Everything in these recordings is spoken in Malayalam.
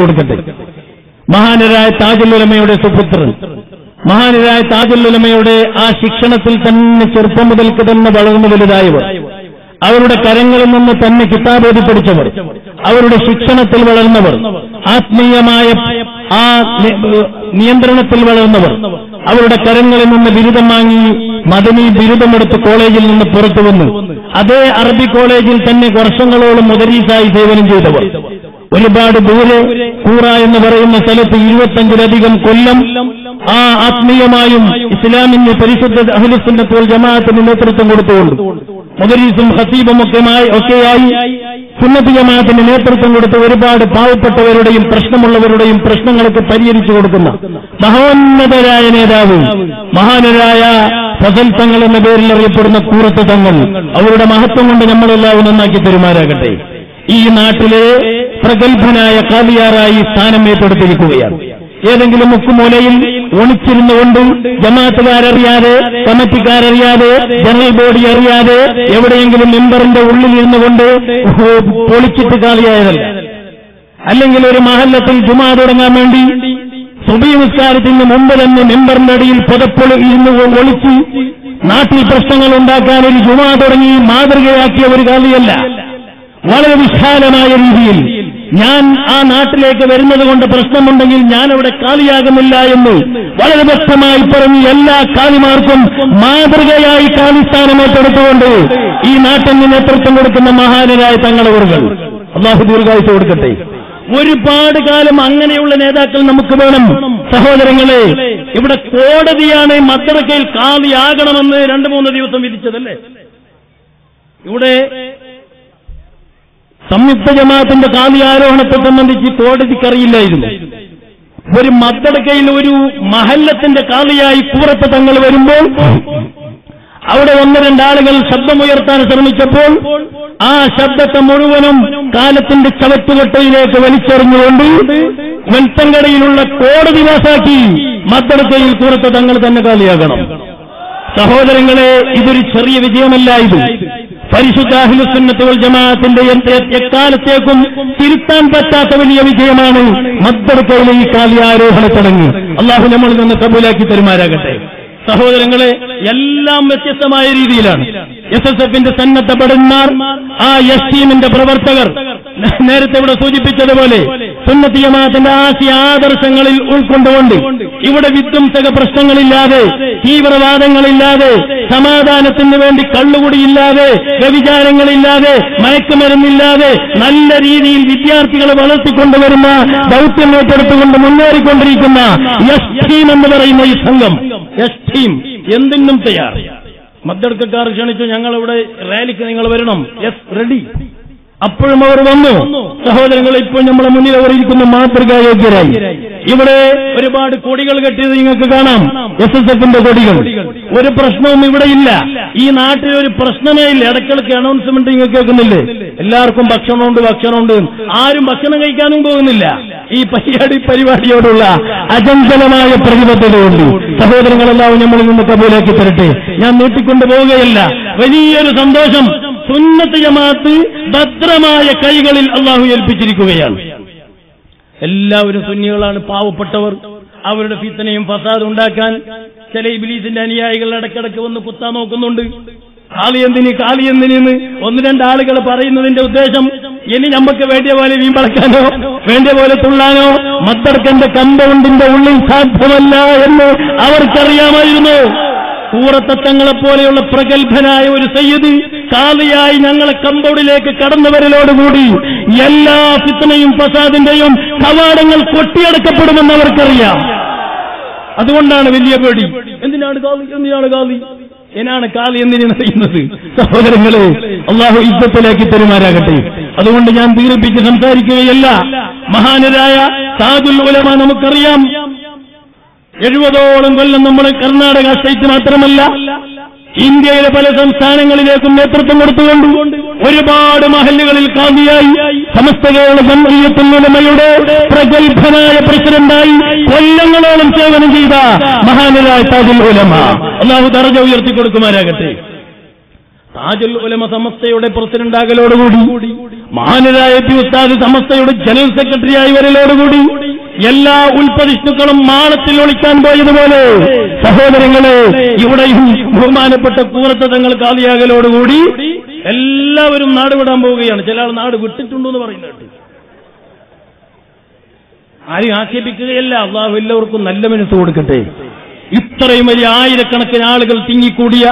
കൊടുക്കട്ടെ. മഹാനരായ താജലുലമയുടെ സുപുത്രൻ മഹാനരായ താജലുലമയുടെ ആ ശിക്ഷണത്തിൽ തന്നെ ചെറുപ്പം മുതൽക്ക് തന്നെ വളർന്നു വലുതായവർ അവരുടെ കരങ്ങളിൽ നിന്ന് തന്നെ കിതാബോധി പഠിച്ചവർ അവരുടെ ശിക്ഷണത്തിൽ വളർന്നവർ ആത്മീയമായ ആ നിയന്ത്രണത്തിൽ വളർന്നവർ അവരുടെ കരങ്ങളിൽ നിന്ന് ബിരുദം വാങ്ങി മദനി ബിരുദമെടുത്ത് കോളേജിൽ നിന്ന് പുറത്തു വന്നു അതേ അറബി കോളേജിൽ തന്നെ വർഷങ്ങളോളം മുദരീസായി സേവനം ചെയ്തവർ. ഒരുപാട് ദൂരെ കൂറ എന്ന് പറയുന്ന സ്ഥലത്ത് ഇരുപത്തഞ്ചിലധികം കൊല്ലം ആ ആത്മീയമായും ഇസ്ലാമിന്റെ പരിശുദ്ധ അഹ്ലുസുന്നത്തുൽ ജമാഅത്തിന് നേതൃത്വം കൊടുത്തുകൊണ്ട് മുദരീസും ഹസീബും ഒക്കെമായി ഒക്കെയായി സുന്നത്ത് ജമാഅത്തിന് നേതൃത്വം കൊടുത്ത് ഒരുപാട് പാവപ്പെട്ടവരുടെയും പ്രശ്നമുള്ളവരുടെയും പ്രശ്നങ്ങളൊക്കെ പരിഹരിച്ചു കൊടുക്കുന്ന മഹോന്നതരായ നേതാവ് മഹാനരായ ഫസൽ എന്ന പേരിൽ അറിയപ്പെടുന്ന കൂറത്ത് തങ്ങൾ. അവരുടെ മഹത്വം കൊണ്ട് നമ്മളെല്ലാവരും നന്നാക്കി പെരുമാറാകട്ടെ. ഈ നാട്ടിലെ പ്രഗത്ഭനായ കാലിയാറായി സ്ഥാനം ഏറ്റെടുത്തിരിക്കുകയാണ് ഏതെങ്കിലും മുക്കുമൂലയിൽ ഒളിച്ചിരുന്നുകൊണ്ട് ജമാത്തുകാരറിയാതെ കമ്മിറ്റിക്കാരറിയാതെ ജനറൽ ബോഡി അറിയാതെ എവിടെയെങ്കിലും മെമ്പറിന്റെ ഉള്ളിൽ കൊണ്ട് പൊളിച്ചിട്ട് കാലിയായതല്ല. അല്ലെങ്കിൽ ഒരു മഹല്ലത്തിൽ ജുമാ തുടങ്ങാൻ വേണ്ടി സുബി നിസ്കാരത്തിന് മുമ്പ് തന്നെ മെമ്പറിന്റെ അടിയിൽ പുതപ്പൊളി ഇരുന്ന് ഒളിച്ച് നാട്ടിൽ പ്രശ്നങ്ങൾ ഉണ്ടാക്കാൻ ഒരു ജുമാ തുടങ്ങി മാതൃകയാക്കിയ ഒരു കാലിയല്ല. വളരെ വിശാലമായ രീതിയിൽ ഞാൻ ആ നാട്ടിലേക്ക് വരുന്നത് കൊണ്ട് പ്രശ്നമുണ്ടെങ്കിൽ ഞാൻ അവിടെ കാലിയാകുന്നില്ല എന്ന് വളരെ വ്യക്തമായി പറഞ്ഞ് എല്ലാ കാലിമാർക്കും മാതൃകയായി കാലിസ്ഥാനം ഏറ്റെടുത്തുകൊണ്ട് ഈ നാട്ടിന് നേതൃത്വം കൊടുക്കുന്ന മഹാനരായ തങ്ങളവറുകൾ അള്ളാഹു ദീർഘായുസ് കൊടുക്കട്ടെ. ഒരുപാട് കാലം അങ്ങനെയുള്ള നേതാക്കൾ നമുക്ക് വേണം. സഹോദരങ്ങളെ ഇവിടെ കോടതിയാണ് മദ്രക്കയിൽ കാലിയാകണമെന്ന് രണ്ടു മൂന്ന് ദിവസം വിധിച്ചതല്ലേ? ഇവിടെ സംയുക്ത ജമാഅത്തിന്റെ കാലി ആരോഹണത്തെ സംബന്ധിച്ച് കോടതിക്കറിയില്ലായിരുന്നു. ഒരു മത്തടക്കയിൽ ഒരു മഹല്ലത്തിന്റെ കാലിയായി കൂറത്ത് തങ്ങൾ വരുമ്പോൾ അവിടെ ഒന്ന് രണ്ടാളുകൾ ശബ്ദമുയർത്താൻ ശ്രമിച്ചപ്പോൾ ആ ശബ്ദത്തെ മുഴുവനും കാലത്തിന്റെ ചവറ്റുകൊട്ടയിലേക്ക് വലിച്ചെറിഞ്ഞുകൊണ്ട് വെൽത്തങ്കടയിലുള്ള കോടതി പാസാക്കി മത്തടക്കയിൽ കൂറത്ത് തങ്ങൾ തന്നെ കാലിയാകണം. സഹോദരങ്ങളെ ഇതൊരു ചെറിയ വിജയമല്ല ഇത്. പരിശുദ്ധ അഹ്ലുസുന്നത്തുൽ ജമാഅത്തിന്റെ എക്കാലത്തേക്കും തിരുത്താൻ പറ്റാത്ത വലിയ വിജയമാണ് മദ്ദർക്കയിലെ ഈ കാലിയാരോഹണ ചടങ്ങ്. അള്ളാഹു നമ്മൾ നിന്ന് കബൂലാക്കി തരുമാരാകട്ടെ സഹോദരങ്ങളെ എല്ലാം വ്യത്യസ്തമായ രീതിയിലാണ്. എസ് എസ് എഫിന്റെ സന്നദ്ധ ഭടന്മാർ ആ എസ് ടീമിന്റെ പ്രവർത്തകർ നേരത്തെ ഇവിടെ സൂചിപ്പിച്ചതുപോലെ സുന്നത്തി ജമാഅത്തിന്റെ ആശയ ആദർശങ്ങളിൽ ഉൾക്കൊണ്ടുകൊണ്ട് ഇവിടെ വിധ്വംസക പ്രശ്നങ്ങളില്ലാതെ തീവ്രവാദങ്ങളില്ലാതെ സമാധാനത്തിന് വേണ്ടി കള്ളുകൂടിയില്ലാതെ വ്യവിചാരങ്ങളില്ലാതെ മയക്കുമരുന്നില്ലാതെ നല്ല രീതിയിൽ വിദ്യാർത്ഥികളെ വളർത്തിക്കൊണ്ടുവരുന്ന ദൗത്യം ഏറ്റെടുത്തുകൊണ്ട് മുന്നേറിക്കൊണ്ടിരിക്കുന്ന എസ് ടീം എന്ന് പറയുന്ന ഈ സംഘം. എസ് ടീം എന്തിനും തയ്യാർ. മദ്ദടുക്കാർ ക്ഷണിച്ചു ഞങ്ങളിവിടെ റാലിക്ക് നിങ്ങൾ വരണം. Yes ready. അപ്പോഴും അവർ വന്നു. സഹോദരങ്ങൾ ഇപ്പോൾ നമ്മളെ മുന്നിൽ അവർ ഇരിക്കുന്ന മാതൃകായോഗ്യരായി ഇവിടെ ഒരുപാട് കൊടികൾ കെട്ടിയത് നിങ്ങൾക്ക് കാണാം. എസ് എസ് എഫിന്റെ കൊടികൾ. ഒരു പ്രശ്നവും ഇവിടെ ഇല്ല. ഈ നാട്ടിൽ ഒരു പ്രശ്നമേ ഇല്ല. ഇടയ്ക്കിടയ്ക്ക് അനൗൺസ്മെന്റ് നിങ്ങൾ കേൾക്കുന്നില്ലേ? എല്ലാവർക്കും ഭക്ഷണമുണ്ട് ഭക്ഷണമുണ്ട്. ആരും ഭക്ഷണം കഴിക്കാനും പോകുന്നില്ല. ഈ പരിപാടി പരിപാടിയോടുള്ള അചഞ്ചലമായ പ്രതിബദ്ധതയുണ്ട്. സഹോദരങ്ങളെല്ലാം നമ്മളിൽ നിന്ന് കബൂലാക്കി തരട്ടെ. ഞാൻ നീട്ടിക്കൊണ്ടു പോവുകയല്ല വലിയൊരു സന്തോഷം. സുന്നത്ത് ജമാഅത്ത് ഭദ്രമായ കൈകളിൽ അള്ളാഹു ഏൽപ്പിച്ചിരിക്കുകയാണ്. എല്ലാവരും സുന്നികളാണ് പാവപ്പെട്ടവർ. അവരുടെ ഫിത്തനയും ഫസാദ് ഉണ്ടാക്കാൻ ചില ഇബിലീസിന്റെ അനുയായികൾ ഇടയ്ക്കിടയ്ക്ക് വന്ന് കുത്താൻ നോക്കുന്നുണ്ട്. കാളിയെന്തിന് കാളിയെന്തിന് ഒന്ന് രണ്ടാളുകൾ പറയുന്നതിന്റെ ഉദ്ദേശം ഇനി നമുക്ക് വേണ്ടിയ പോലെ വീമ്പളക്കാനോ വേണ്ടിയ പോലെ തുള്ളാനോ മത്തർക്കന്റെ കമ്പൗണ്ടിന്റെ ഉള്ളിൽ സാധ്യമല്ല എന്ന് അവർക്കറിയാമായിരുന്നു. പോലെയുള്ള പ്രഗത്ഭനായ ഒരു സയ്യദ് കാലിയായി ഞങ്ങളെ കമ്പൗണ്ടിലേക്ക് കടന്നുവരലോടുകൂടി എല്ലാ ഫിത്തനയും ഫസാദിന്റെയും കവാടങ്ങൾ കൊട്ടിയടക്കപ്പെടുമെന്ന് അവർക്കറിയാം. അതുകൊണ്ടാണ് വലിയ പേടി. എന്തിനാണ് കാലി? എന്തിനാണ് കാലി? എന്നാണ് കാലി എന്തിനാണ് അറിയുന്നത്? സഹോദരങ്ങളെ അള്ളാഹു യുദ്ധത്തിലേക്ക് പെരുമാറാകട്ടെ. അതുകൊണ്ട് ഞാൻ ദീർഘിപ്പിച്ച് സംസാരിക്കുകയല്ല. മഹാനരായ താജുൽ ഉലമ നമുക്കറിയാം. എഴുപതോളം കൊല്ലം നമ്മൾ കർണാടക സ്റ്റേറ്റ് മാത്രമല്ല ഇന്ത്യയിലെ പല സംസ്ഥാനങ്ങളിലേക്കും നേതൃത്വം കൊടുത്തുകൊണ്ട് ഒരുപാട് മഹല്ലുകളിൽ കാന്തിയായി സമസ്ത കേരള ജംഇയ്യത്തുൽ ഉലമയുടെ പ്രഗത്ഭനായ പ്രസിഡന്റായി കൊല്ലങ്ങളോളം സേവനം ചെയ്ത മഹാനരായ താജുൽ ഉലമ. അള്ളാഹു ദർജ ഉയർത്തി കൊടുക്കുമാരാകട്ടെ താജുൽ ഉലമ സമസ്തയുടെ പ്രസിഡന്റാകലോടുകൂടി മഹാനരായ പി ഉസ്താദ് സമസ്തയുടെ ജനറൽ സെക്രട്ടറിയായി വരലോടുകൂടി എല്ലാ ഉൽപ്പതിഷ്ണുക്കളും മാളത്തിൽ ഒളിക്കാൻ പോയതുപോലെ സഹോദരങ്ങളെ ഇവിടെയും ബഹുമാനപ്പെട്ട കൂറത്ത് തങ്ങൾ കാലിയാകലോടുകൂടി എല്ലാവരും നാട് വിടാൻ പോവുകയാണ്. ചില ആൾ നാട് വിട്ടിട്ടുണ്ടെന്ന് പറയുന്നുണ്ട് ആരും ആക്ഷേപിക്കുകയല്ല. അള്ളാഹു എല്ലാവർക്കും നല്ല മനസ്സ് കൊടുക്കട്ടെ. ഇത്രയും വലിയ ആയിരക്കണക്കിന് ആളുകൾ തിങ്ങിക്കൂടിയ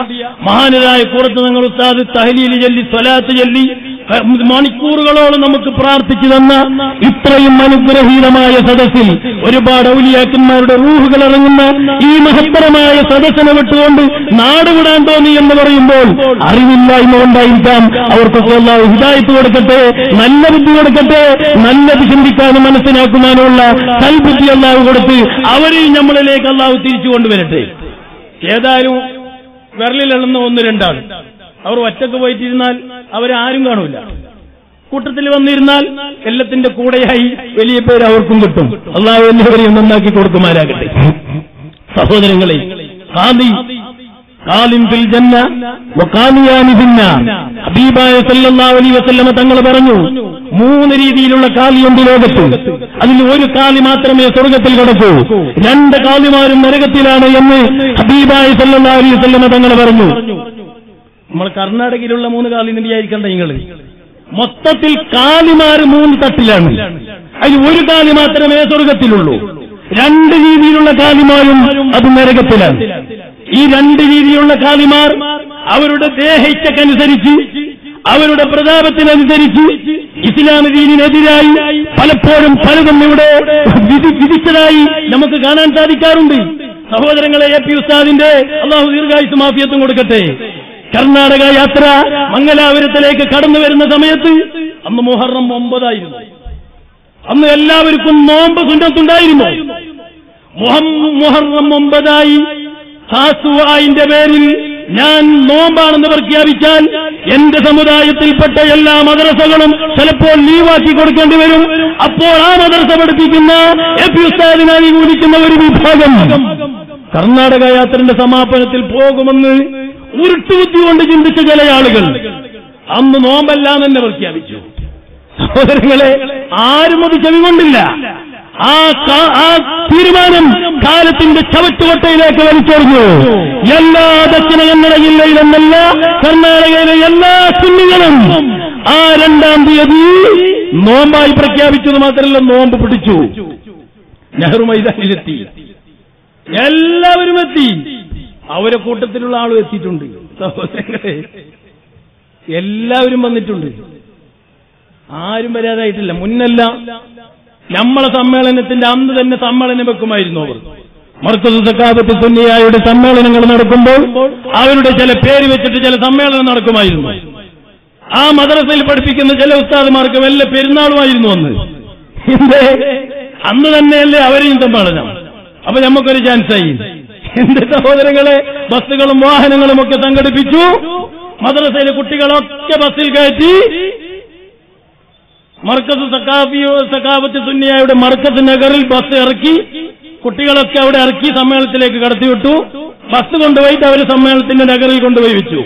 മഹാനരായ കൂറത്ത് തങ്ങൾ ഉസ്താദ് തഹലീൽ ചൊല്ലി സ്വലാത്ത് ചൊല്ലി മണിക്കൂറുകളോളം നമുക്ക് പ്രാർത്ഥിച്ചു തന്ന ഇത്രയും അനുഗ്രഹീതമായ സദസ്സിൽ ഒരുപാട് ഔലിയാക്കന്മാരുടെ റൂഹുകൾ ഇറങ്ങുന്ന ഈ മഹത്തരമായ സദസ്സിനെ വിട്ടുകൊണ്ട് നാട് വിടാൻ തോന്നി എന്ന് പറയുമ്പോൾ അറിവില്ലായ്മ കൊണ്ടായിരിക്കാം അവർക്കൊക്കെ അള്ളാഹു ഹിദായത്ത് കൊടുക്കട്ടെ നല്ല ബുദ്ധി കൊടുക്കട്ടെ നല്ലത് ചിന്തിക്കാനും മനസ്സിലാക്കുവാനുള്ള സൽബുദ്ധി അള്ളാഹു കൊടുത്ത് അവരെയും നമ്മളിലേക്ക് അള്ളാഹു തിരിച്ചു കൊണ്ടുവരട്ടെ. ഏതായാലും വിരലിലെണ്ണുന്ന ഒന്ന് രണ്ടാണ്. അവർ ഒറ്റയ്ക്ക് പോയിട്ടിരുന്നാൽ അവരെ ആരും കാണൂല. കൂട്ടത്തിൽ വന്നിരുന്നാൽ എല്ലത്തിന്റെ കൂടെയായി വലിയ പേര് അവർക്കും കിട്ടും. അള്ളാഹു എന്നിവരെയും നന്നാക്കി കൊടുക്കുമാരാകട്ടെ സഹോദരങ്ങളെ ഖാദി തങ്ങൾ പറഞ്ഞു മൂന്ന് രീതിയിലുള്ള കാലിയുണ്ട് ലോകത്ത്. അതിൽ ഒരു കാലി മാത്രമേ സ്വർഗത്തിൽ കിടക്കൂ. രണ്ട് കാലിമാരും നരകത്തിലാണ് എന്ന് ഹബീബായ സല്ലാ അലൈഹി വസല്ലമ തങ്ങൾ പറഞ്ഞു. നമ്മൾ കർണാടകയിലുള്ള മൂന്ന് കാലിന് വിചാരിക്കണ്ട നിങ്ങൾ. മൊത്തത്തിൽ കാലിമാര് മൂന്ന് തട്ടിലാണ്. അതിൽ ഒരു കാലി മാത്രമേ സ്വർഗത്തിലുള്ളൂ. രണ്ട് രീതിയിലുള്ള കാലിമാരും അത് നരകത്തിലാണ്. ഈ രണ്ട് രീതിയിലുള്ള കാലിമാർ അവരുടെ ദേഹയ്ക്കനുസരിച്ച് അവരുടെ പ്രതാപത്തിനനുസരിച്ച് ഇസ്ലാം ദീനിനെതിരായി പലപ്പോഴും പലതും ഇവിടെ വിധി വിധിച്ചതായി നമുക്ക് കാണാൻ സാധിക്കാറുണ്ട്. സഹോദരങ്ങളെ എ പി ഉസ്താദിന്റെ അള്ളാഹു ദീർഘായുസ് മാഫിയത്തും കൊടുക്കട്ടെ. കർണാടക യാത്ര മംഗലാപുരത്തിലേക്ക് കടന്നു വരുന്ന സമയത്ത് അന്ന് മുഹറം ഒമ്പതായിരുന്നു. അന്ന് എല്ലാവർക്കും നോമ്പ് സുന്നത്തുണ്ടായിരുന്നു. മുഹം- മുഹറം ഒമ്പതായി ഹാസുവായിന്റെ പേരിൽ ഞാൻ നോമ്പാണെന്ന് പ്രഖ്യാപിച്ചാൽ എന്റെ സമുദായത്തിൽപ്പെട്ട എല്ലാ മദ്രസകളും ചിലപ്പോൾ ലീവാക്കി കൊടുക്കേണ്ടി വരും. അപ്പോൾ ആ മദ്രസ പഠിപ്പിക്കുന്ന എ പി ഉസ്താദിനായി ഒരു വിഭാഗം കർണാടക യാത്രന്റെ സമാപനത്തിൽ പോകുമെന്ന് ഉരുട്ടുബുദ്ധി കൊണ്ട് ചിന്തിച്ച ചില ആളുകൾ അന്ന് നോമ്പെല്ലാം തന്നെ പ്രഖ്യാപിച്ചു. സഹോദരങ്ങളെ ആരും അത് ചെവികൊണ്ടില്ല ആ തീരുമാനം കാലത്തിന്റെ ചവറ്റുകൊട്ടയിലേക്ക് വലിച്ചെറിഞ്ഞു എല്ലാ ദക്ഷിണ കന്നഡ ജില്ലയിലെന്നല്ല കർണാടകയിലെ എല്ലാ സുന്നികളും ആ രണ്ടാം തീയതി നോമ്പായി പ്രഖ്യാപിച്ചത് മാത്രമല്ല നോമ്പ് പിടിച്ചു. നെഹ്റു മൈതാനിലെത്തി. എല്ലാവരും എത്തി. അവരെ കൂട്ടത്തിലുള്ള ആളും എത്തിയിട്ടുണ്ട്. സഹോദരങ്ങളെ എല്ലാവരും വന്നിട്ടുണ്ട്. ആരും വരാതായിട്ടില്ല. മുന്നല്ല നമ്മളെ സമ്മേളനത്തിന്റെ അന്ന് തന്നെ സമ്മേളനം വെക്കുമായിരുന്നു അവർ. മർക്കസ് സക്കാബത്ത് സുന്നിയായുടെ സമ്മേളനങ്ങൾ നടക്കുമ്പോൾ അവരുടെ ചില പേര് വെച്ചിട്ട് ചില സമ്മേളനം നടക്കുമായിരുന്നു. ആ മദ്രസയിൽ പഠിപ്പിക്കുന്ന ചില ഉസ്താദുമാർക്ക് വല്ല പെരുന്നാളുമായിരുന്നു അന്ന്. അന്ന് തന്നെയല്ലേ അവരെയും സമ്മേളനം. അപ്പൊ നമുക്കൊരു ചാൻസായി എന്റെ സഹോദരങ്ങളെ ബസ്സുകളും വാഹനങ്ങളും ഒക്കെ സംഘടിപ്പിച്ചു. മദ്രസയിലെ കുട്ടികളൊക്കെ ബസ്സിൽ കയറ്റി. മർക്കസ് സക്കാഫിയോ സക്കാഫത്ത് സുന്നിയായുടെ മർക്കസ് നഗറിൽ ബസ് ഇറക്കി. കുട്ടികളൊക്കെ അവിടെ ഇറക്കി സമ്മേളനത്തിലേക്ക് കടത്തിവിട്ടു ബസ് കൊണ്ടുപോയിട്ട് അവർ സമ്മേളനത്തിന്റെ നഗറിൽ കൊണ്ടുപോയി വെച്ചു.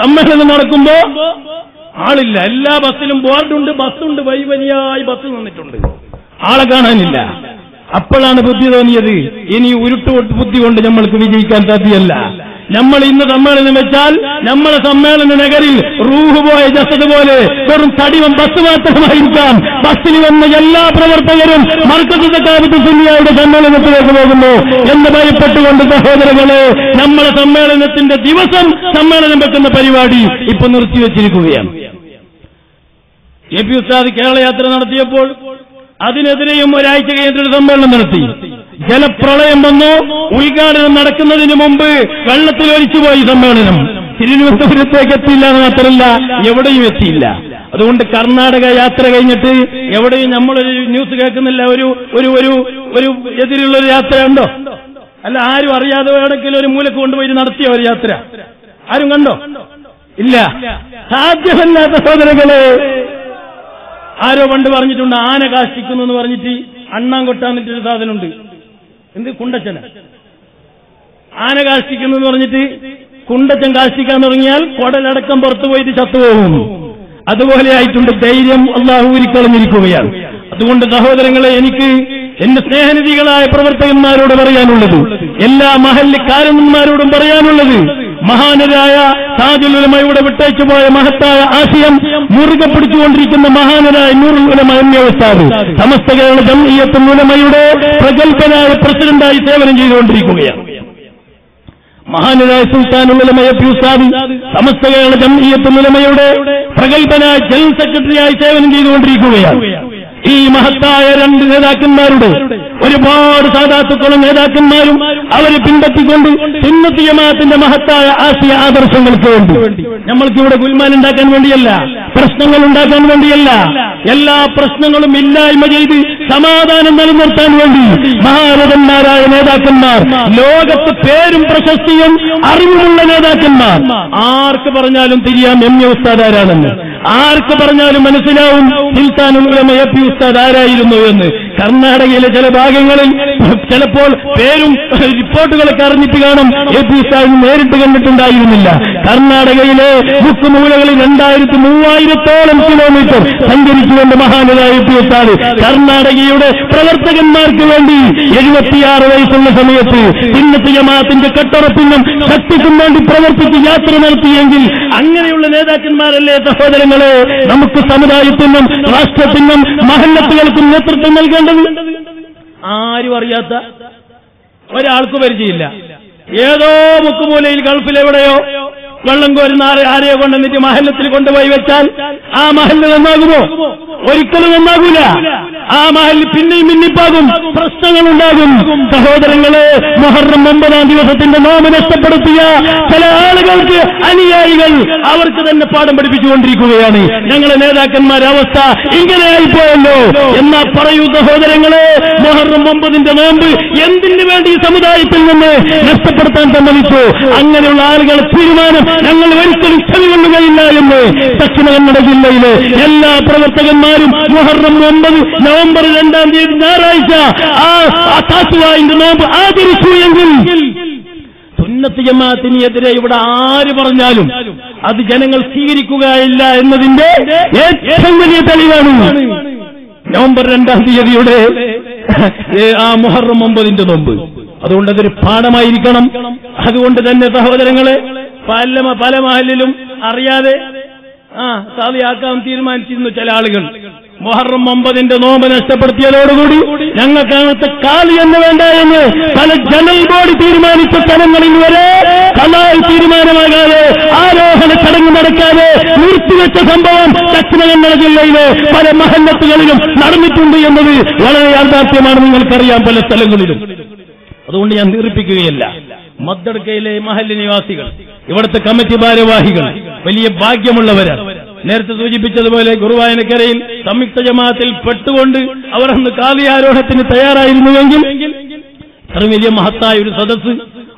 സമ്മേളനം നടക്കുമ്പോ ആളില്ല. എല്ലാ ബസ്സിലും ബോർഡുണ്ട് ബസ്സുണ്ട് വൈവനിയായി ബസ് നിന്നിട്ടുണ്ട്. ആളെ കാണാനില്ല. അപ്പോഴാണ് ബുദ്ധി തോന്നിയത്. ഇനി ഉരുട്ടു ബുദ്ധി കൊണ്ട് നമ്മൾക്ക് വിജയിക്കാൻ സാധ്യമല്ല നമ്മൾ ഇന്ന് സമ്മേളനം വെച്ചാൽ നമ്മുടെ സമ്മേളന നഗരിൽ റൂഹ് പോയ ജസത് പോലെ വെറും തടിവം ബസ് മാത്രമായിരിക്കാം. ബസ്സിൽ വന്ന എല്ലാ പ്രവർത്തകരും മർക്കസത്തെ സുന്നിയായുടെ സമ്മേളനത്തിലേക്ക് പോകുന്നു എന്ന് ഭയപ്പെട്ടുകൊണ്ട് സഹോദരങ്ങളെ നമ്മുടെ സമ്മേളനത്തിന്റെ ദിവസം സമ്മേളനം വെക്കുന്ന പരിപാടി ഇപ്പൊ നിർത്തിവെച്ചിരിക്കുകയാണ്. എ പി ഉസ്താദ് കേരള യാത്ര നടത്തിയപ്പോൾ അതിനെതിരെയും ഒരാഴ്ച കേന്ദ്ര സമ്മേളനം നടത്തി. ജലപ്രളയം വന്നു. ഉദ്ഘാടനം നടക്കുന്നതിന് മുമ്പ് വെള്ളത്തിൽ ഒലിച്ചുപോയി സമ്മേളനം. തിരുവനന്തപുരത്തേക്ക് എത്തിയില്ല എന്ന് മാത്രമല്ല എവിടെയും എത്തിയില്ല. അതുകൊണ്ട് കർണാടക യാത്ര കഴിഞ്ഞിട്ട് എവിടെയും നമ്മളൊരു ന്യൂസ് കേൾക്കുന്നില്ല. ഒരു ഒരു ഒരു ഒരു എതിരുള്ള ഒരു യാത്ര ഉണ്ടോ അല്ല ആരും അറിയാതെ എവിടെങ്കിലും ഒരു മൂലക്ക് കൊണ്ടുപോയി നടത്തിയ ഒരു യാത്ര. ആരും കണ്ടോ? ഇല്ല. സാധ്യമല്ലാത്ത സഹോദരങ്ങളെ ആരോ പണ്ട് പറഞ്ഞിട്ടുണ്ട് ആന കാഷ്ടിക്കുന്നു എന്ന് പറഞ്ഞിട്ട് അണ്ണാൻ കൊട്ടാന്നിട്ടൊരു സാധനമുണ്ട്. എന്ത്? കുണ്ടച്ചന. ആന കാഷ്ടിക്കുന്നു എന്ന് പറഞ്ഞിട്ട് കുണ്ടച്ചൻ കാഷ്ടിക്കാൻ തുടങ്ങിയാൽ കുടലടക്കം പുറത്തു പോയിട്ട് ചത്തുപോകും. അതുപോലെ ആയിട്ടുണ്ട് ധൈര്യം അള്ളാഹു ഉരിക്കളഞ്ഞിരിക്കുകയാണ്. അതുകൊണ്ട് സഹോദരങ്ങളെ എനിക്ക് എന്റെ സ്നേഹനിധികളായ പ്രവർത്തകന്മാരോട് പറയാനുള്ളത് എല്ലാ മഹല്ലിക്കാരന്മാരോടും പറയാനുള്ളത് മഹാനരായ താജുൽ ഉലമയുടെ വിട്ടയച്ചു പോയ മഹത്തായ ആശയം മുറുകെ പിടിച്ചുകൊണ്ടിരിക്കുന്ന മഹാനരായ നൂറുലമ ഉലമ എന്നവസ്ഥാത് സമസ്ത കേരള ജംഇയ്യത്തുൽ ഉലമയുടെ പ്രഗത്ഭനായ പ്രസിഡന്റായി സേവനം ചെയ്തുകൊണ്ടിരിക്കുകയാണ്. മഹാനരായ സുൽത്താനുലമയ പ്യൂസാദി സമസ്ത കേരള ജംഇയ്യത്തുലമയുടെ പ്രഗത്ഭനായ ജനറൽ സെക്രട്ടറിയായി സേവനം ചെയ്തുകൊണ്ടിരിക്കുകയാണ്. ഈ മഹത്തായ രണ്ട് നേതാക്കന്മാരുടെ ഒരുപാട് സാധാത്തുക്കളും നേതാക്കന്മാരും അവരെ പിൻപറ്റിക്കൊണ്ട് സുന്നത്തി മഹത്തായ ആശയ ആദർശങ്ങൾക്ക് വേണ്ടി. നമ്മൾക്കിവിടെ ഗുൽമാൻ ഉണ്ടാക്കാൻ വേണ്ടിയല്ല പ്രശ്നങ്ങൾ ഉണ്ടാക്കാൻ വേണ്ടിയല്ല എല്ലാ പ്രശ്നങ്ങളും ഇല്ലായ്മ ചെയ്ത് സമാധാനം നിലനിർത്താൻ വേണ്ടി മഹാരഥന്മാരായ നേതാക്കന്മാർ ലോകത്ത് പേരും പ്രശസ്തിയും അറിവുമുള്ള നേതാക്കന്മാർ. ആർക്ക് പറഞ്ഞാലും തിരിയാം എം ആരാണെന്ന്. ആർക്ക് പറഞ്ഞാലും മനസ്സിലാവും സുൽത്താനുള്ള എ പി ഉസ്താദ് ആരായിരുന്നു എന്ന്. കർണാടകയിലെ ചില ഭാഗങ്ങളിൽ ചിലപ്പോൾ പേരും റിപ്പോർട്ടുകളൊക്കെ അറിഞ്ഞിട്ട് കാണും. എ പി സാഹിബ് നേരിട്ട് കണ്ടിട്ടുണ്ടായിരുന്നില്ല. കർണാടകയിലെ മുക്കുമൂലകളിൽ രണ്ടായിരത്തി മൂവായിരത്തോളം കിലോമീറ്റർ സഞ്ചരിച്ചുകൊണ്ട് മഹാനായ എ പി ഉസ്താദ് കർണാടകയുടെ പ്രവർത്തകന്മാർക്ക് വേണ്ടി എഴുപത്തിയാറ് വയസ്സുള്ള സമയത്ത് ഇന്നത്തെ ജമാഅത്തിന്റെ കട്ടുറപ്പിനും ശക്തിക്കും വേണ്ടി പ്രവർത്തിച്ച് യാത്ര നടത്തിയെങ്കിൽ അങ്ങനെയുള്ള നേതാക്കന്മാരല്ലേ സഹോദരങ്ങളെ? നമുക്ക് സമുദായത്തിനും രാഷ്ട്രത്തിനും മഹല്ലത്തുകൾക്കും നേതൃത്വം നൽകേണ്ടത് ആരും അറിയാത്ത ഒരാൾക്ക് പരിചയമില്ല. ഏതോ മുക്കുമൂലയിൽ ഗൾഫിലെവിടെയോ വെള്ളം കോരുന്ന ആരെ ആരെയോ കൊണ്ടുവന്നിട്ട് മഹല്ലത്തിൽ കൊണ്ടുപോയി വെച്ചാൽ ആ മഹല്ല് നന്നാകുമോ? ഒരിക്കലും നന്നാകൂല. ആ മഹൽ പിന്നെയും മിന്നിപ്പാകും. പ്രശ്നങ്ങൾ ഉണ്ടാകും സഹോദരങ്ങളെ മുഹറം ഒമ്പതാം ദിവസത്തിന്റെ നോമ നഷ്ടപ്പെടുത്തിയ ചില ആളുകൾക്ക് അനുയായികൾ അവർക്ക് തന്നെ പാഠം പഠിപ്പിച്ചുകൊണ്ടിരിക്കുകയാണ്. ഞങ്ങളെ നേതാക്കന്മാരെ അവസ്ഥ ഇങ്ങനെയായി പോയല്ലോ എന്നാ പറയൂ സഹോദരങ്ങളെ മുഹറം ഒമ്പതിന്റെ നോമ്പ് എന്തിനു വേണ്ടി സമുദായത്തിൽ നിന്ന് നഷ്ടപ്പെടുത്താൻ സമ്മതിച്ചു? അങ്ങനെയുള്ള ആളുകൾ തീരുമാനം ഞങ്ങൾ ഒരിക്കലും ചെവികൊള്ളുകയില്ല എന്ന് ദക്ഷിണ കന്നഡ ജില്ലയിലെ എല്ലാ പ്രവർത്തകന്മാരും മുഹറം ഒമ്പത് നവംബർ രണ്ടാം തീയതി ഞായറാഴ്ച ആ താത്തുവായിന്റെ നോമ്പ് ആചരിച്ചു എങ്കിൽ സുന്നത്ത് ജമാഅത്തിനെതിരെ ഇവിടെ ആര് പറഞ്ഞാലും അത് ജനങ്ങൾ സ്വീകരിക്കുകയില്ല എന്നതിന്റെ ഏറ്റവും വലിയ തെളിവാണ് നവംബർ രണ്ടാം തീയതിയുടെ ആ മുഹറം ഒമ്പതിന്റെ നോമ്പ്. അതുകൊണ്ട് അതൊരു പാഠമായിരിക്കണം. അതുകൊണ്ട് തന്നെ സഹോദരങ്ങളെ പല പല മഹലിലും അറിയാതെ ആ സാധിയാക്കാൻ തീരുമാനിച്ചിരുന്നു ചില ആളുകൾ. മൊഹറം ഒമ്പതിന്റെ നോമ്പ് നഷ്ടപ്പെടുത്തിയതോടുകൂടി ഞങ്ങൾക്കകത്ത് കാലി എന്ന് വേണ്ട എന്ന് പല ജനറൽ ബോർഡ് തീരുമാനിച്ച സ്ഥലങ്ങളിൽ വരെ കലാൽ തീരുമാനമാകാതെ ആരോഹണ ചടങ്ങ് നടക്കാതെ നിർത്തിവെച്ച സംഭവം ദക്ഷിണ കന്നഡ ജില്ലയിലെ പല മഹല്ലത്തുകളിലും നടന്നിട്ടുണ്ട് എന്നത് വളരെ യാഥാർത്ഥ്യമാണ് നിങ്ങൾക്കറിയാം പല സ്ഥലങ്ങളിലും. അതുകൊണ്ട് ഞാൻ ദീർപ്പിക്കുകയല്ല മദ്ദടക്കയിലെ മഹല്ല് നിവാസികൾ ഇവിടുത്തെ കമ്മിറ്റി ഭാരവാഹികൾ വലിയ ഭാഗ്യമുള്ളവരാണ്. നേരത്തെ സൂചിപ്പിച്ചതുപോലെ ഗുരുവായനക്കരയിൽ സംയുക്ത ജമാഅത്തിൽ പെട്ടുകൊണ്ട് അവർ അന്ന് കാവ്യാരോഹത്തിന് തയ്യാറായിരുന്നുവെങ്കിൽ അത്ര വലിയ മഹത്തായ ഒരു സദസ്സ്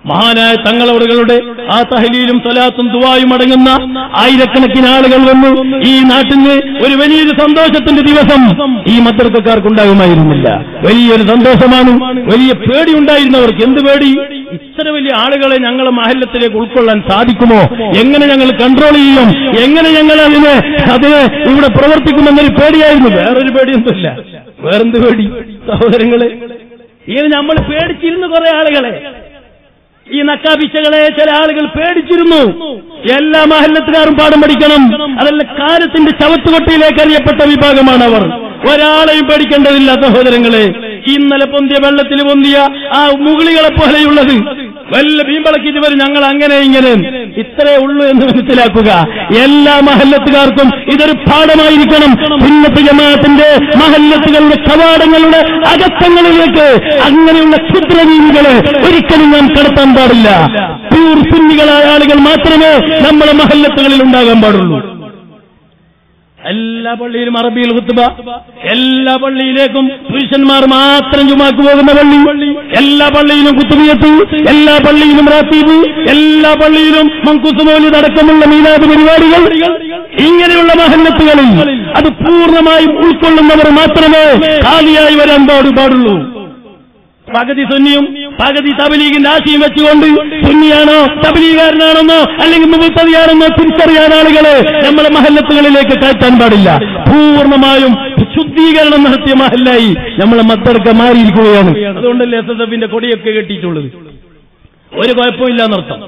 മഹാനായ തങ്ങളവറുകളുടെ ആ തഹലീലും സലാത്തും ദുവായും അടങ്ങുന്ന ആയിരക്കണക്കിന് ആളുകൾ വന്നു. ഈ നാട്ടിന് ഒരു വലിയൊരു സന്തോഷത്തിന്റെ ദിവസം ഈ മദ്രസക്കാർക്കുണ്ടാകുമായിരുന്നില്ല. വലിയൊരു സന്തോഷമാണ്. വലിയ പേടി ഉണ്ടായിരുന്നവർക്ക് എന്ത് പേടി? ഇത്ര വലിയ ആളുകളെ ഞങ്ങൾ മാഹല്യത്തിലേക്ക് ഉൾക്കൊള്ളാൻ സാധിക്കുമോ? എങ്ങനെ ഞങ്ങൾ കൺട്രോൾ ചെയ്യും? എങ്ങനെ ഞങ്ങൾ അതിന് അതിന് ഇവിടെ പ്രവർത്തിക്കുമെന്നൊരു പേടിയായിരുന്നു. വേറൊരു പേടിയൊന്നുമില്ല. വേറെന്ത് പേടി? സഹോദരങ്ങളെ ഇങ്ങനെ നമ്മൾ പേടിച്ചിരുന്നു കുറെ ആളുകളെ. ഈ നക്കാപിച്ചകളെ ചില ആളുകൾ പേടിച്ചിരുന്നു. എല്ലാ മഹല്ലത്തുകാരും പാഠം പഠിക്കണം. അതല്ല കാലത്തിന്റെ ചവത്തുകൊട്ടയിലേക്ക് അറിയപ്പെട്ട വിഭാഗമാണ് അവർ ഒരാളെയും പേടിക്കേണ്ടതില്ല സഹോദരങ്ങളെ ഇന്നലെ പൊന്തിയ വെള്ളത്തിൽ പൊന്തിയ ആ മുകളികളെ പോലെയുള്ളത്. വല്ല ബീമ്പളക്കിട്ട് വരും. ഞങ്ങൾ അങ്ങനെ ഇങ്ങനെ ഇത്രേ ഉള്ളൂ എന്ന് മനസ്സിലാക്കുക. എല്ലാ മഹല്ലത്തുകാർക്കും ഇതൊരു പാഠമായിരിക്കണം. ഭിന്നത്ത് ജമാഅത്തിന്റെ മഹല്ലത്തുകളുടെ കവാടങ്ങളുടെ അകത്തങ്ങളിലേക്ക് അങ്ങനെയുള്ള ക്ഷുദ്രജീവികളെ ഒരിക്കലും നാം കടത്താൻ പാടില്ല. പ്യൂർ സുന്നികളായ ആളുകൾ മാത്രമേ നമ്മുടെ മഹല്ലത്തുകളിൽ ഉണ്ടാകാൻ പാടുള്ളൂ. എല്ലാ പള്ളിയിലും അറബിയിൽ കുത്തുബ എല്ലാ പള്ളിയിലേക്കും പുരുഷന്മാർ മാത്രം ചുമാക്ക് പോകുന്ന പള്ളി. എല്ലാ പള്ളിയിലും കുത്തുബിയത്ത് എല്ലാ പള്ളിയിലും റാത്തീബ് എല്ലാ പള്ളിയിലും മങ്കുസുമോലി അടക്കമുള്ള മീനാദ് പരിപാടികൾ. ഇങ്ങനെയുള്ള മഹന്നത്തുകളിൽ അത് പൂർണമായും ഉൾക്കൊള്ളുന്നവർ മാത്രമേ കാലിയായി വരാൻ പാടു പാടുള്ളൂ പകുതി സുന്നിയും പകുതി തബലീഗിന്റെ ആശയം വെച്ചുകൊണ്ട് സുന്നിയാണോ തബലീകാരനാണെന്നോ അല്ലെങ്കിൽ മുബത്തതിയാണെന്നോ തിരിച്ചറിയാൻ ആളുകളെ നമ്മളെ മഹല്ലത്തുകളിലേക്ക് കയറ്റാൻ പാടില്ല. പൂർണമായും ശുദ്ധീകരണം നടത്തിയ മഹല്ലായി നമ്മളെ മത്തടക്ക മാറിയിരിക്കുകയാണ്. അതുകൊണ്ടല്ലേ എസ് എസ് എഫിന്റെ കൊടിയൊക്കെ കെട്ടിയിട്ടുള്ളത്? ഒരു കുഴപ്പമില്ല എന്നർത്ഥം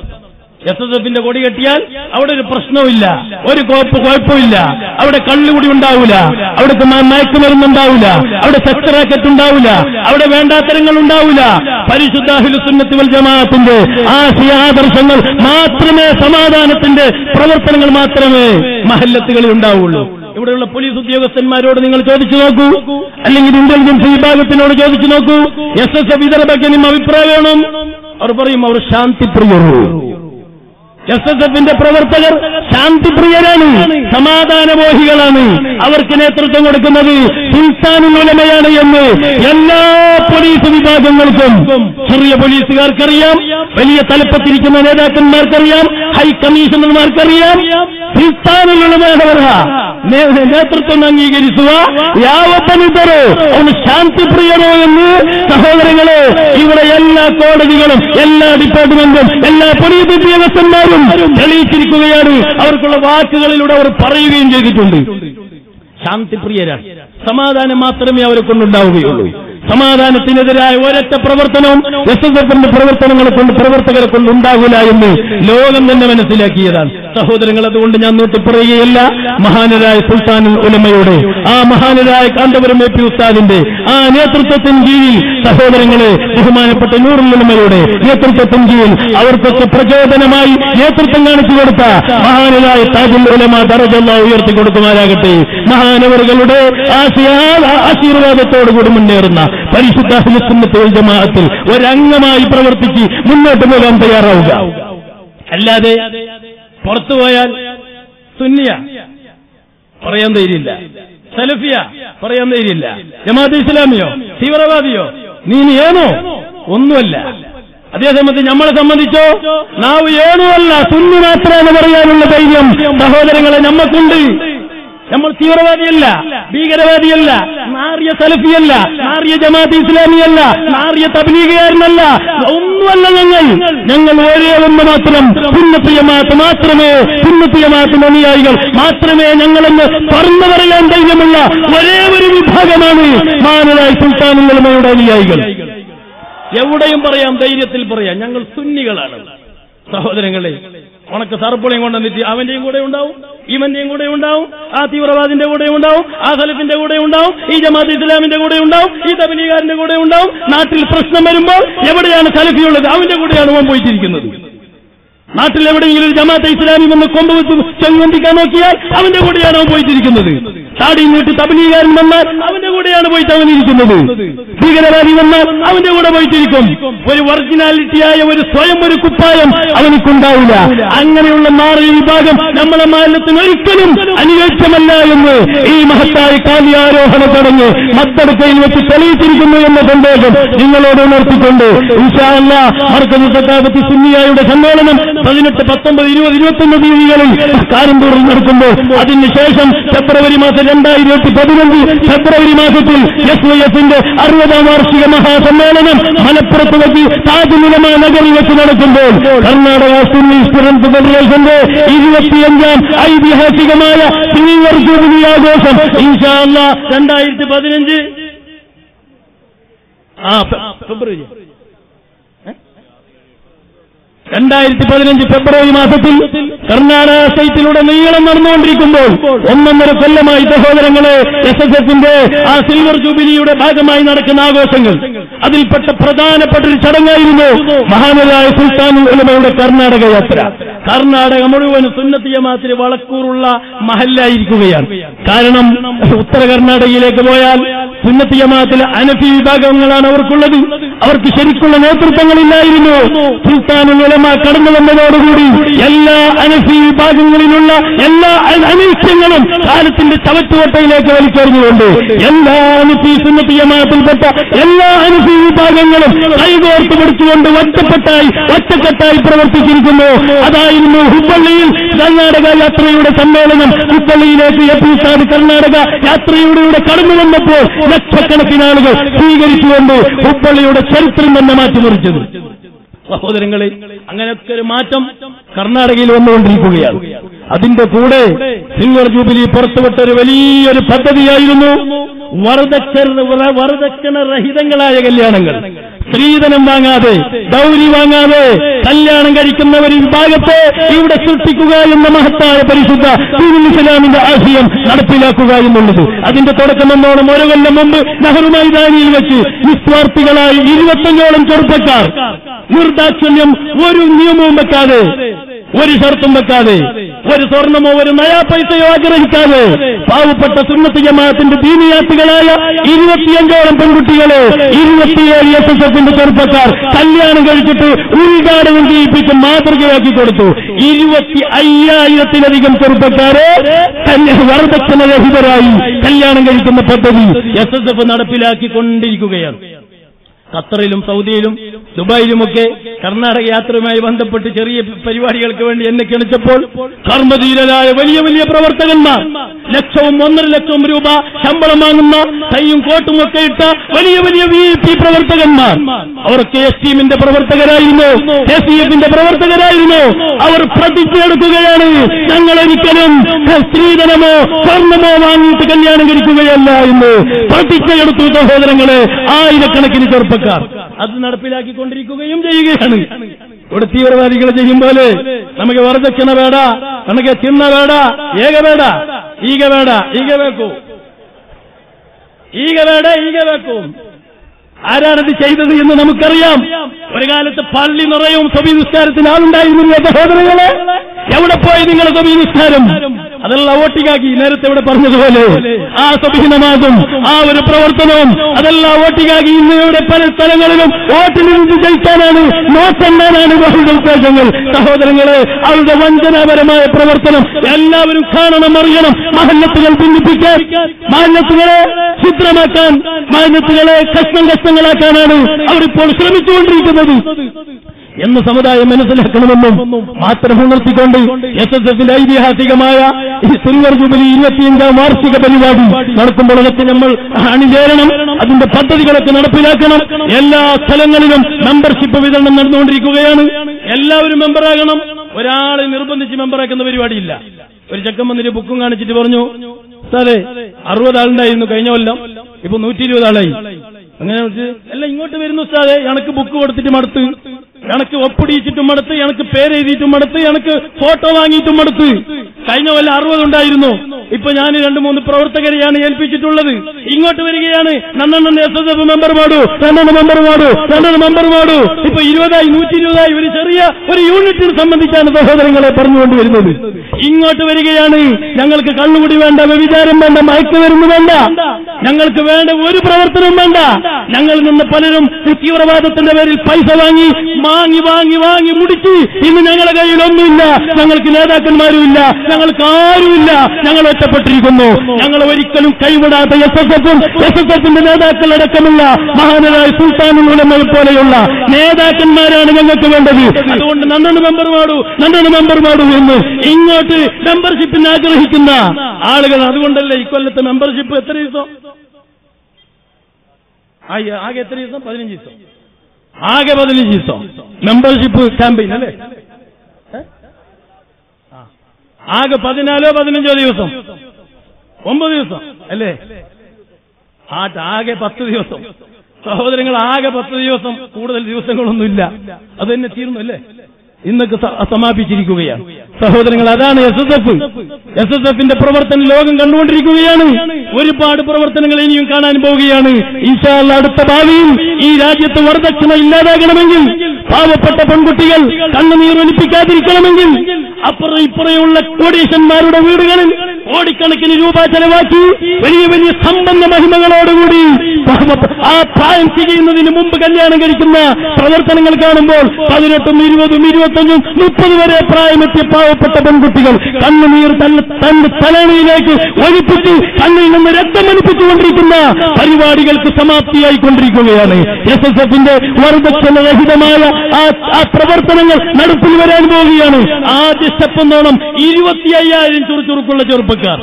എസ് എസ് എഫിന്റെ കൊടി കെട്ടിയാൽ അവിടെ ഒരു പ്രശ്നവുമില്ല. ഒരു കുഴപ്പ കുഴപ്പമില്ല. അവിടെ കള്ളുകൂടി ഉണ്ടാവില്ല അവിടെ മയക്കുമരുന്ന് ഉണ്ടാവില്ല അവിടെ സെക്സ് റാക്കറ്റ് ഉണ്ടാവില്ല അവിടെ വേണ്ടാത്തരങ്ങൾ ഉണ്ടാവില്ല പരിശുദ്ധാഹുലസുന്നത്തിൽ വൽ ജമാഅത്തിന്റെ ആശയാദർശങ്ങൾ മാത്രമേ സമാധാനത്തിന്റെ പ്രവർത്തനങ്ങൾ മാത്രമേ മഹല്ലത്തുകളിൽ ഉണ്ടാവുള്ളൂ. ഇവിടെയുള്ള പോലീസ് ഉദ്യോഗസ്ഥന്മാരോട് നിങ്ങൾ ചോദിച്ചു നോക്കൂ. അല്ലെങ്കിൽ ഇന്റലിജൻസ് വിഭാഗത്തിനോട് ചോദിച്ചു നോക്കൂ. എസ് എസ് എഫ് ഇതര ബക്കനും അഭിപ്രായം വേണം. അവർ പറയും അവർ ശാന്തിപ്രിയരും? എസ് എസ് എഫിന്റെ പ്രവർത്തകർ ശാന്തിപ്രിയരാണ് സമാധാനമോഹികളാണ്. അവർക്ക് നേതൃത്വം കൊടുക്കുന്നത് സുൽത്താനുൽ ഉലമയാണ് എന്ന് എല്ലാ പോലീസ് വിഭാഗങ്ങൾക്കും ചെറിയ പോലീസുകാർക്കറിയാം വലിയ തലപ്പത്തിരിക്കുന്ന നേതാക്കന്മാർക്കറിയാം ഹൈ കമ്മീഷണർമാർക്കറിയാം. സുൽത്താനുൽ ഉലമയുടെ നേതൃത്വം അംഗീകരിക്കുക യാവത്തനിതരോ അവന് ശാന്തിപ്രിയരോ എന്ന് സഹോദരങ്ങളെ ഇവിടെ എല്ലാ കോടതികളും എല്ലാ ഡിപ്പാർട്ട്മെന്റും എല്ലാ പോലീസ് ഉദ്യോഗസ്ഥന്മാരും തെളിയിച്ചിരിക്കുകയാണ്. അവർക്കുള്ള വാക്കുകളിലൂടെ അവർ പറയുകയും ചെയ്തിട്ടുണ്ട്. ശാന്തിപ്രിയരാണ് സമാധാനം മാത്രമേ അവരെ കൊണ്ടുണ്ടാവുകയുള്ളൂ. സമാധാനത്തിനെതിരായ ഒരൊറ്റ പ്രവർത്തനവും എസ് എസ് എഫിന്റെ പ്രവർത്തനങ്ങളെ കൊണ്ട് പ്രവർത്തകരെ കൊണ്ട് ഉണ്ടാകില്ല എന്ന് ലോകം തന്നെ മനസ്സിലാക്കിയതാണ്. സഹോദരങ്ങൾ അതുകൊണ്ട് ഞാൻ നോട്ടി പറയുകയല്ല. മഹാനരായ സുൽത്താനുൽ ഉലമയുടെ ആ മഹാനരായ കാന്തപുരം എ പി ഉസ്താദിന്റെ ആ നേതൃത്വത്തിന് കീഴിൽ സഹോദരങ്ങളെ ബഹുമാനപ്പെട്ട നൂറുൽ ഉലമയുടെ നേതൃത്വത്തിന് കീഴിൽ അവർക്കൊക്കെ പ്രചോദനമായി നേതൃത്വം കാണിച്ചു കൊടുത്ത മഹാനരായ താജുൽ ഉലമ ദറജല്ല ഉയർത്തി കൊടുക്കുമാരാകട്ടെ മഹാനവറുകളുടെ ആശീർവാദത്തോടുകൂടി മുന്നേറുന്ന പരിശുദ്ധ ജമാഅത്തിൽ ഒരംഗമായി പ്രവർത്തിച്ച് മുന്നോട്ട് പോകാൻ തയ്യാറാവുക. അല്ലാതെ പുറത്തുപോയാൽ സുന്നിയ പറയാൻ ധൈര്യമില്ല സലഫിയ പറയാൻ ധൈര്യമില്ല ജമാഅത്ത് ഇസ്ലാമിയോ തീവ്രവാദിയോ നീ ഏണോ ഒന്നുമല്ല അതേസമയത്ത് നമ്മളെ സംബന്ധിച്ചോ നാവ് ഏണുമല്ല സുന്നി മാത്രമാണ് പറയാനുള്ള ധൈര്യം. സഹോദരങ്ങളെ നമ്മക്കുണ്ട്. നമ്മൾ തീവ്രവാദിയല്ല ഭീകരവാദിയല്ല നാറിയ സലഫിയല്ല മാറിയ ജമാഅത്ത് ഇസ്ലാമിയല്ല മാറിയ തബ്ലീഗുകാരനല്ല ഒന്നുമല്ല ഞങ്ങൾ. ഞങ്ങൾ ഒരേ ഒന്ന് മാത്രം. ജമാഅത്ത് മാത്രമേ ജമാഅത്തിന്റെ അനുയായികൾ. മാത്രമേ ഞങ്ങളെന്ന് പറഞ്ഞു പറയാൻ ധൈര്യമുള്ള ഒരേ ഒരു വിഭാഗമാണ് മാനരായ സുൽത്താനുകളുടെ അനുയായികൾ. എവിടെയും പറയാം ധൈര്യത്തിൽ പറയാം. ഞങ്ങൾ സുന്നികളാണ്. സഹോദരങ്ങളെ ഉണക്ക് സർപ്പിളയും കൊണ്ടുവന്നിട്ട് അവന്റെയും കൂടെ ഉണ്ടാവും. ഇവന്റെയും കൂടെ ഉണ്ടാവും ആ തീവ്രവാദിന്റെ കൂടെ ഉണ്ടാവും ആ സലഫിന്റെ കൂടെ ഉണ്ടാവും ഈ ജമാഅത്ത് ഇസ്ലാമിന്റെ കൂടെ ഉണ്ടാവും ഈ തബലീഗാരന്റെ കൂടെ ഉണ്ടാവും. നാട്ടിൽ പ്രശ്നം വരുമ്പോൾ എവിടെയാണ് സലഫിയുള്ളത് അവന്റെ കൂടെയാണ് പോയിട്ടിരിക്കുന്നത്. നാട്ടിൽ എവിടെയെങ്കിലും ഒരു ജമാഅത്തെ ഇസ്ലാമി വന്ന് കൊമ്പുവെച്ച് വെച്ച് ചെങ്ങൊന്തിക്കാൻ നോക്കിയാൽ അവന്റെ കൂടെയാണ് അവൻ പോയിട്ടിരിക്കുന്നത്? താടി നീട്ടി തബലീകാരൻ വന്നാൽ അവന്റെ കൂടെയാണ് പോയിട്ട് അവൻ ഇരിക്കുന്നത് ഭീകരവാദി വന്നാൽ അവന്റെ കൂടെ പോയിട്ടിരിക്കും. ഒരു ഒറിജിനാലിറ്റിയായ ഒരു സ്വയം ഒരു കുപ്പായം അവനിക്കുണ്ടാവില്ല. അങ്ങനെയുള്ള മാറിയ വിഭാഗം നമ്മളെ മാലത്തിന് ഒരിക്കലും അനുയോജ്യമല്ല എന്ന് ഈ മഹത്തായ കാലിയാരോഹണ ചടങ്ങ് മത്തടുക്കയിൽ വെച്ച് തെളിയിച്ചിരിക്കുന്നു എന്ന സന്ദേശം നിങ്ങളോട് ഉണർത്തിക്കൊണ്ട് ഇൻഷാല്ല മർക്കസ് സത്താപത്തി സുന്നിയായുടെ സമ്മേളനം പതിനെട്ട് പത്തൊമ്പത് ഇരുപത് ഇരുപത്തൊന്ന് തീയതികളിൽ കാരം തോറും നടക്കുമ്പോൾ അതിനുശേഷം ഫെബ്രുവരി മാസം രണ്ടായിരത്തി പതിനഞ്ച് ഫെബ്രുവരി മാസത്തിൽ എസ് വൈ എസിന്റെ അറുപതാം വാർഷിക മഹാസമ്മേളനം മലപ്പുറത്ത് വെച്ച് താജുലുലമ നഗറിൽ വെച്ച് നടക്കുമ്പോൾ കർണാടക സുന്നി സ്റ്റുഡന്റ് ഫെഡറേഷന്റെ ഇരുപത്തിയഞ്ചാം ഐതിഹാസികമായ ജൂബിലി ആഘോഷം ഇൻഷാല്ല രണ്ടായിരത്തി പതിനഞ്ച്. ആ ഫെബ്രുവരി. രണ്ടായിരത്തി പതിനഞ്ച് ഫെബ്രുവരി മാസത്തിൽ കർണാടക സ്റ്റേറ്റിലൂടെ നീളം നടന്നുകൊണ്ടിരിക്കുമ്പോൾ ഒന്നൊന്നര കൊല്ലമായി സഹോദരങ്ങളെ എസ് എസ് എഫിന്റെ ആ സിൽവർ ജൂബിലിയുടെ ഭാഗമായി നടക്കുന്ന ആഘോഷങ്ങൾ. അതിൽപ്പെട്ട പ്രധാനപ്പെട്ട ഒരു ചടങ്ങായിരുന്നു മഹാനരായ സുൽത്താൻ ഉലമയുടെ കർണാടക യാത്ര. കർണാടക മുഴുവൻ സുന്നത്തിയ മാത്രി വളക്കൂറുള്ള മഹല്ലായിരിക്കുകയാണ്. കാരണം ഉത്തര കർണാടകയിലേക്ക് പോയാൽ സുന്നത്തി ജമാഅത്തിലെ അനഫി വിഭാഗങ്ങളാണ് അവർക്കുള്ളത്. അവർക്ക് ശരിക്കുള്ള നേതൃത്വങ്ങളില്ലായിരുന്നു. സുൽത്താൻ ഉലമ കടന്നു വന്നതോടുകൂടി എല്ലാ അനഫി വിഭാഗങ്ങളിലുള്ള എല്ലാ അനൈക്യങ്ങളും കാലത്തിന്റെ ചവറ്റുവട്ടയിലേക്ക് വലിച്ചെറിഞ്ഞുകൊണ്ട് എല്ലാ അനഫി സുന്നത്തി ജമാഅത്തിൽപ്പെട്ട എല്ലാ അനഫി വിഭാഗങ്ങളും കൈകോർത്തു പിടിച്ചുകൊണ്ട് ഒറ്റപ്പെട്ടായി ഒറ്റക്കെട്ടായി പ്രവർത്തിച്ചിരിക്കുന്നു. അതായിരുന്നു ഹുബള്ളിയിൽ കർണാടക യാത്രയുടെ സമ്മേളനം. ഹുബള്ളിയിലേക്ക് എ പി സാദ് കർണാടക യാത്രയുടെ കടന്നു വന്നപ്പോൾ ലക്ഷക്കണക്കിന് ആളുകൾ സ്വീകരിച്ചുകൊണ്ട് ഹുബ്ബള്ളിയുടെ ചരിത്രം തന്നെ മാറ്റിമറിച്ചത്. സഹോദരങ്ങളെ അങ്ങനെയൊക്കെ ഒരു മാറ്റം കർണാടകയിൽ വന്നുകൊണ്ടിരിക്കുകയാണ്. അതിന്റെ കൂടെ സിംഗർ ജൂബിലി പുറത്തുവിട്ട ഒരു വലിയൊരു പദ്ധതിയായിരുന്നു വറുതക്കണ രഹിതങ്ങളായ കല്യാണങ്ങൾ. സ്ത്രീധനം വാങ്ങാതെ ദൗരി വാങ്ങാതെ കല്യാണം കഴിക്കുന്ന ഒരു വിഭാഗത്തെ ഇവിടെ സൃഷ്ടിക്കുക എന്ന മഹത്തായ പരിശുദ്ധ ഇസ്ലാമിന്റെ ആശയം നടപ്പിലാക്കുക എന്നുള്ളത്. അതിന്റെ തുടക്കം എന്നോണം ഒരു കൊല്ലം മുമ്പ് നെഹ്റു മൈതാനിയിൽ വെച്ച് വിസ്വാർത്ഥികളായി ഇരുപത്തഞ്ചോളം ചെറുപ്പക്കാർ നിർദാക്ഷണ്യം ഒരു നിയമവും വെക്കാതെ ഒരു ഷർത്തും വെക്കാതെ ഒരു സ്വർണമോ ഒരു നയാ പൈസയോ ആഗ്രഹിക്കാതെ പാവപ്പെട്ട സുന്നത്ത് ജമാഅത്തിന്റെ ദീനിയാത്തികളായ ഇരുപത്തിയഞ്ചോളം പെൺകുട്ടികളെ ഇരുപത്തിയേഴ് എസ് എസ് എഫിന്റെ ചെറുപ്പക്കാർ കല്യാണം കഴിച്ചിട്ട് ഉദ്ഘാടനം ചെയ്യിപ്പിച്ച് മാതൃകയാക്കി കൊടുത്തു. ഇരുപത്തി അയ്യായിരത്തിലധികം ചെറുപ്പക്കാരെ വർദ്ധക്ഷണരഹിതരായി കല്യാണം കഴിക്കുന്ന പദ്ധതി എസ് എസ് എഫ് നടപ്പിലാക്കിക്കൊണ്ടിരിക്കുകയാണ്. ഖത്തറിലും സൗദിയിലും ദുബായിലുമൊക്കെ കർണാടക യാത്രയുമായി ബന്ധപ്പെട്ട് ചെറിയ പരിപാടികൾക്ക് വേണ്ടി എന്നെ ക്ഷണിച്ചപ്പോൾ കർമ്മധീരരായ വലിയ വലിയ പ്രവർത്തകന്മാർ ലക്ഷവും ഒന്നര ലക്ഷവും രൂപ ശമ്പളം വാങ്ങുന്ന കൈയും കോട്ടും ഒക്കെ ഇട്ട വലിയ വലിയ വി പി പ്രവർത്തകന്മാർ. അവർ കെ എസ് ടീമിന്റെ പ്രവർത്തകരായിരുന്നു. കെ സി എഫിന്റെ പ്രവർത്തകരായിരുന്നു. അവർ പ്രതിജ്ഞയെടുക്കുകയാണ് ഞങ്ങൾ ഒരിക്കലും സ്ത്രീധനമോ സ്വർണമോ വാങ്ങിയിട്ട് കല്യാണം കഴിക്കുകയല്ല എന്ന് പ്രതിജ്ഞയെടുത്തു സഹോദരങ്ങളെ ആയിരക്കണക്കിന് ചെറുപ്പക്കാർ ചെറുപ്പക്കാർ അത് നടപ്പിലാക്കിക്കൊണ്ടിരിക്കുകയും ചെയ്യുകയാണ്. ഇവിടെ തീവ്രവാദികൾ ചെയ്യും പോലെ നമുക്ക് വർദ്ധക്ഷണ വേട നമുക്ക് തിന്ന വേട ഏക വേട ഈക വേട ഈക വേക്കൂ. ഈക വേട ഈക വേക്കും. ആരാണത് ചെയ്തത് എന്ന് നമുക്കറിയാം. ഒരു കാലത്ത് പള്ളി നിറയും സ്വബി നിസ്കാരത്തിന് ആളുണ്ടായിരുന്നില്ല സഹോദരങ്ങളെ. എവിടെ പോയി നിങ്ങൾ സ്വബി നിസ്കാരം? അതല്ല ഓട്ടിക്കാക്കി നേരത്തെ ഇവിടെ പറഞ്ഞതുപോലെ ആ സ്വബീനമാകും ആ ഒരു പ്രവർത്തനവും അതല്ല ഓട്ടിക്കാക്കി ഇന്ന് ഇവിടെ പല സ്ഥലങ്ങളിലും ഓട്ടിൽ നിന്ന് ജയിക്കാനാണ് നോക്കണ്ടാനാണ് ബഹുജ ഉദ്ദേശങ്ങൾ. സഹോദരങ്ങളെ അവരുടെ വഞ്ചനാപരമായ പ്രവർത്തനം എല്ലാവരും കാണണം അറിയണം. മഹന്നത്തുകൾ ഭിന്നിപ്പിക്കാൻ മഹല്ലത്തുകളെ ഛിദ്രമാക്കാൻ കഷ്ണം കഷ്ണം കഷ്ണങ്ങളാക്കാനാണ് അവരിപ്പോൾ ശ്രമിച്ചുകൊണ്ടിരിക്കുന്നത്. എന്ന് സമുദായം മനസ്സിലാക്കണമെന്നും മാത്രം ഉണർത്തിക്കൊണ്ട് എസ് എസ് എഫിന്റെ ഐതിഹാസികമായ ഈ സിൽവർ ജൂബിലി ഇരുപത്തിയഞ്ചാം വാർഷിക പരിപാടി നടക്കുമ്പോൾ അതൊക്കെ നമ്മൾ അണിചേരണം അതിന്റെ പദ്ധതികളൊക്കെ നടപ്പിലാക്കണം. എല്ലാ സ്ഥലങ്ങളിലും മെമ്പർഷിപ്പ് വിതരണം നടന്നുകൊണ്ടിരിക്കുകയാണ്. എല്ലാവരും മെമ്പറാകണം ഒരാളെ നിർബന്ധിച്ച് മെമ്പറാക്കുന്ന പരിപാടിയില്ല. ഒരു ചെക്കൻ വന്നിട്ട് ബുക്കും കാണിച്ചിട്ട് പറഞ്ഞു സാറേ അറുപത് ആളുണ്ടായിരുന്നു കഴിഞ്ഞ കൊല്ലം. ഇപ്പൊ നൂറ്റി ഇരുപത് ആളായി അങ്ങനെ അല്ല ഇങ്ങോട്ട് വരുന്നു സാറേ എനക്ക് ബുക്ക് കൊടുത്തിട്ട് മടുത്ത്. എനക്ക് ഒപ്പിടിച്ചിട്ടും മടുത്ത് എനക്ക് പേരെഴുതിയിട്ടും മടുത്ത് എനക്ക് ഫോട്ടോ വാങ്ങിയിട്ടും മടുത്ത്. കഴിഞ്ഞ വല്ല അറുപതുണ്ടായിരുന്നു ഇപ്പൊ ഞാൻ രണ്ട് മൂന്ന് പ്രവർത്തകരെയാണ് ഏൽപ്പിച്ചിട്ടുള്ളത്. ഇങ്ങോട്ട് വരികയാണ്. നന്നെണ്ണം എസ് എസ് എഫ് മെമ്പർ പാടൂ. രണ്ടെണ്ണം മെമ്പർ പാടൂ. രണ്ടെണ്ണം മെമ്പർ പാടൂ. ഇപ്പൊ ഇരുപതായി നൂറ്റി ഇരുപതായി ഒരു ചെറിയ ഒരു യൂണിറ്റിനെ സംബന്ധിച്ചാണ് സഹോദരങ്ങളെ പറഞ്ഞുകൊണ്ട് വരുന്നത്. ഇങ്ങോട്ട് വരികയാണ്. ഞങ്ങൾക്ക് കള്ളുകൂടി വേണ്ട വ്യഭിചാരം വേണ്ട മയക്കുമരുന്ന് വേണ്ട. ഞങ്ങൾക്ക് വേണ്ട ഒരു പ്രവർത്തനവും വേണ്ട. ഞങ്ങളിൽ നിന്ന് പലരും തീവ്രവാദത്തിന്റെ പേരിൽ പൈസ വാങ്ങി വാങ്ങി വാങ്ങി വാങ്ങി മുടിച്ച് ഇന്ന് ഞങ്ങളുടെ കയ്യിൽ ഒന്നുമില്ല ഞങ്ങൾക്ക് നേതാക്കന്മാരുമില്ല. ഞങ്ങൾക്ക് ആരുമില്ല. ഞങ്ങൾ ഒറ്റപ്പെട്ടിരിക്കുന്നു. ഞങ്ങൾ ഒരിക്കലും കൈവിടാത്ത എസ് എസ് എഫും എസ് എസ് എഫിന്റെ നേതാക്കളടക്കമുള്ള മഹാനരായ സുൽത്താനുകളെ പോലെയുള്ള നേതാക്കന്മാരാണ് ഞങ്ങൾക്ക് വേണ്ടത്. അതുകൊണ്ട് നന്നണ് മെമ്പർ മാടൂ നന്നണ് മെമ്പർ മാടൂ എന്ന് ഇങ്ങോട്ട് മെമ്പർഷിപ്പിന് ആഗ്രഹിക്കുന്ന ആളുകൾ അതുകൊണ്ടല്ലേ ഇക്കൊല്ലത്തെ മെമ്പർഷിപ്പ് എത്ര ദിവസം? ആകെ എത്ര ദിവസം? പതിനഞ്ച് ദിവസം. ആകെ പതിനഞ്ച് ദിവസം. മെമ്പർഷിപ്പ് ക്യാമ്പയിൻ അല്ലേ? ആകെ പതിനാലോ പതിനഞ്ചോ ദിവസം. ഒമ്പത് ദിവസം അല്ലേ? ആകെ പത്ത് ദിവസം. സഹോദരങ്ങൾ ആകെ പത്ത് ദിവസം. കൂടുതൽ ദിവസങ്ങളൊന്നുമില്ല. അത് തന്നെ തീർന്നു അല്ലേ? ഇന്നൊക്കെ സമാപിച്ചിരിക്കുകയാണ്. സഹോദരങ്ങൾ അതാണ് S S F S S എഫിന്റെ പ്രവർത്തനം ലോകം കണ്ടുകൊണ്ടിരിക്കുകയാണ്. ഒരുപാട് പ്രവർത്തനങ്ങൾ ഇനിയും കാണാൻ പോവുകയാണ്. ഈശാള്ള അടുത്ത ഭാവിയിൽ ഈ രാജ്യത്ത് വരദക്ഷിണ ഇല്ലാതാകണമെങ്കിൽ പാവപ്പെട്ട പെൺകുട്ടികൾ കണ്ണുനീർ ഒലിപ്പിക്കാതിരിക്കണമെങ്കിൽ അപ്പുറം ഇപ്പുറയുള്ള കോടീശന്മാരുടെ വീടുകളിൽ കോടിക്കണക്കിന് രൂപ ചെലവാക്കി വലിയ വലിയ സമ്പന്ന മഹിമകളോടുകൂടി ആ പ്രായം തികയുന്നതിന് മുമ്പ് കല്യാണം കഴിക്കുന്ന പ്രവർത്തനങ്ങൾ കാണുമ്പോൾ പതിനെട്ടും ഇരുപതും ഇരുപത്തഞ്ചും മുപ്പത് വരെ പ്രായമെത്തിയ പാവപ്പെട്ട പെൺകുട്ടികൾ കണ്ണുനീർ തന്റെ തലയിലേക്ക് ഒഴിപ്പിച്ച് കണ്ണിൽ നിന്ന് രക്തം ഒലിപ്പിച്ചുകൊണ്ടിരിക്കുന്ന പരിപാടികൾക്ക് സമാപ്തിയായിക്കൊണ്ടിരിക്കുകയാണ്. എസ് എസ് എഫിന്റെ വരദക്ഷണരഹിതമായ ആ പ്രവർത്തനങ്ങൾ നടപ്പിൽ വരാൻ പോവുകയാണ്. ആദ്യ സ്റ്റെപ്പ് എന്നോണം ഇരുപത്തി അയ്യായിരം ചുറുചുറുക്കുള്ള ചെറുപ്പക്കാർ.